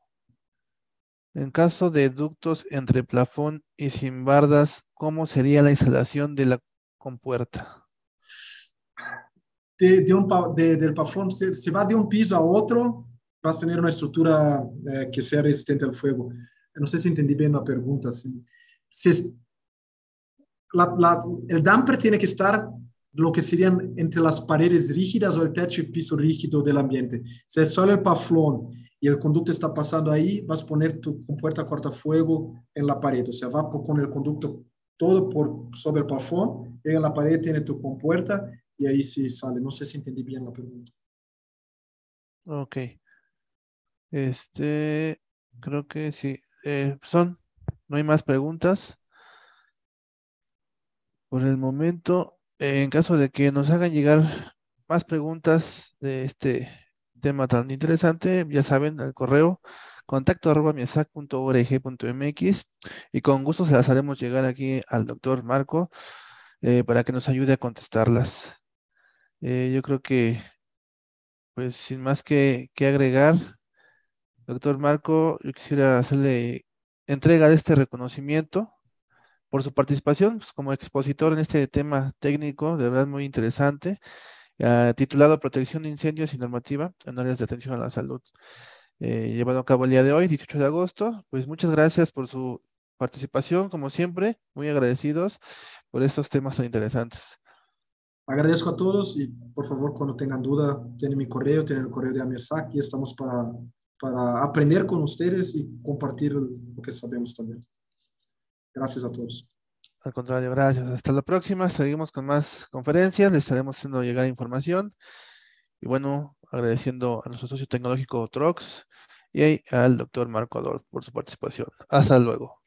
En caso de ductos entre plafón y sin bardas, ¿cómo sería la instalación de la compuerta? De, de un, de, del plafón, se, se, va de un piso a otro, vas a tener una estructura eh, que sea resistente al fuego. No sé si entendí bien la pregunta. Si, si la, la, el damper tiene que estar lo que serían entre las paredes rígidas o el techo y piso rígido del ambiente. Si es solo el plafón y el conducto está pasando ahí, vas a poner tu compuerta cortafuego en la pared. O sea, va con el conducto todo por sobre el plafón, llega a la pared, tiene tu compuerta y ahí sí sale. No sé si entendí bien la pregunta. Ok. Este, creo que sí. Eh, son, no hay más preguntas. Por el momento, en caso de que nos hagan llegar más preguntas de este tema tan interesante, ya saben, al correo contacto arroba mx y con gusto se las haremos llegar aquí al doctor Marco eh, para que nos ayude a contestarlas. Eh, yo creo que, pues sin más que agregar, doctor Marco, yo quisiera hacerle entrega de este reconocimiento por su participación pues, como expositor en este tema técnico, de verdad muy interesante, ah, titulado Protección de Incendios y Normativa en áreas de atención a la salud, eh, llevado a cabo el día de hoy, 18 de agosto. Pues muchas gracias por su participación, como siempre, muy agradecidos por estos temas tan interesantes. Agradezco a todos y por favor cuando tengan duda, tienen mi correo, tienen el correo de Amesac y estamos para, para aprender con ustedes y compartir lo que sabemos también. Gracias a todos. Al contrario, gracias. Hasta la próxima. Seguimos con más conferencias. Les estaremos haciendo llegar información. Y bueno, agradeciendo a nuestro socio tecnológico Trox y al doctor Marco Adolf por su participación. Hasta luego.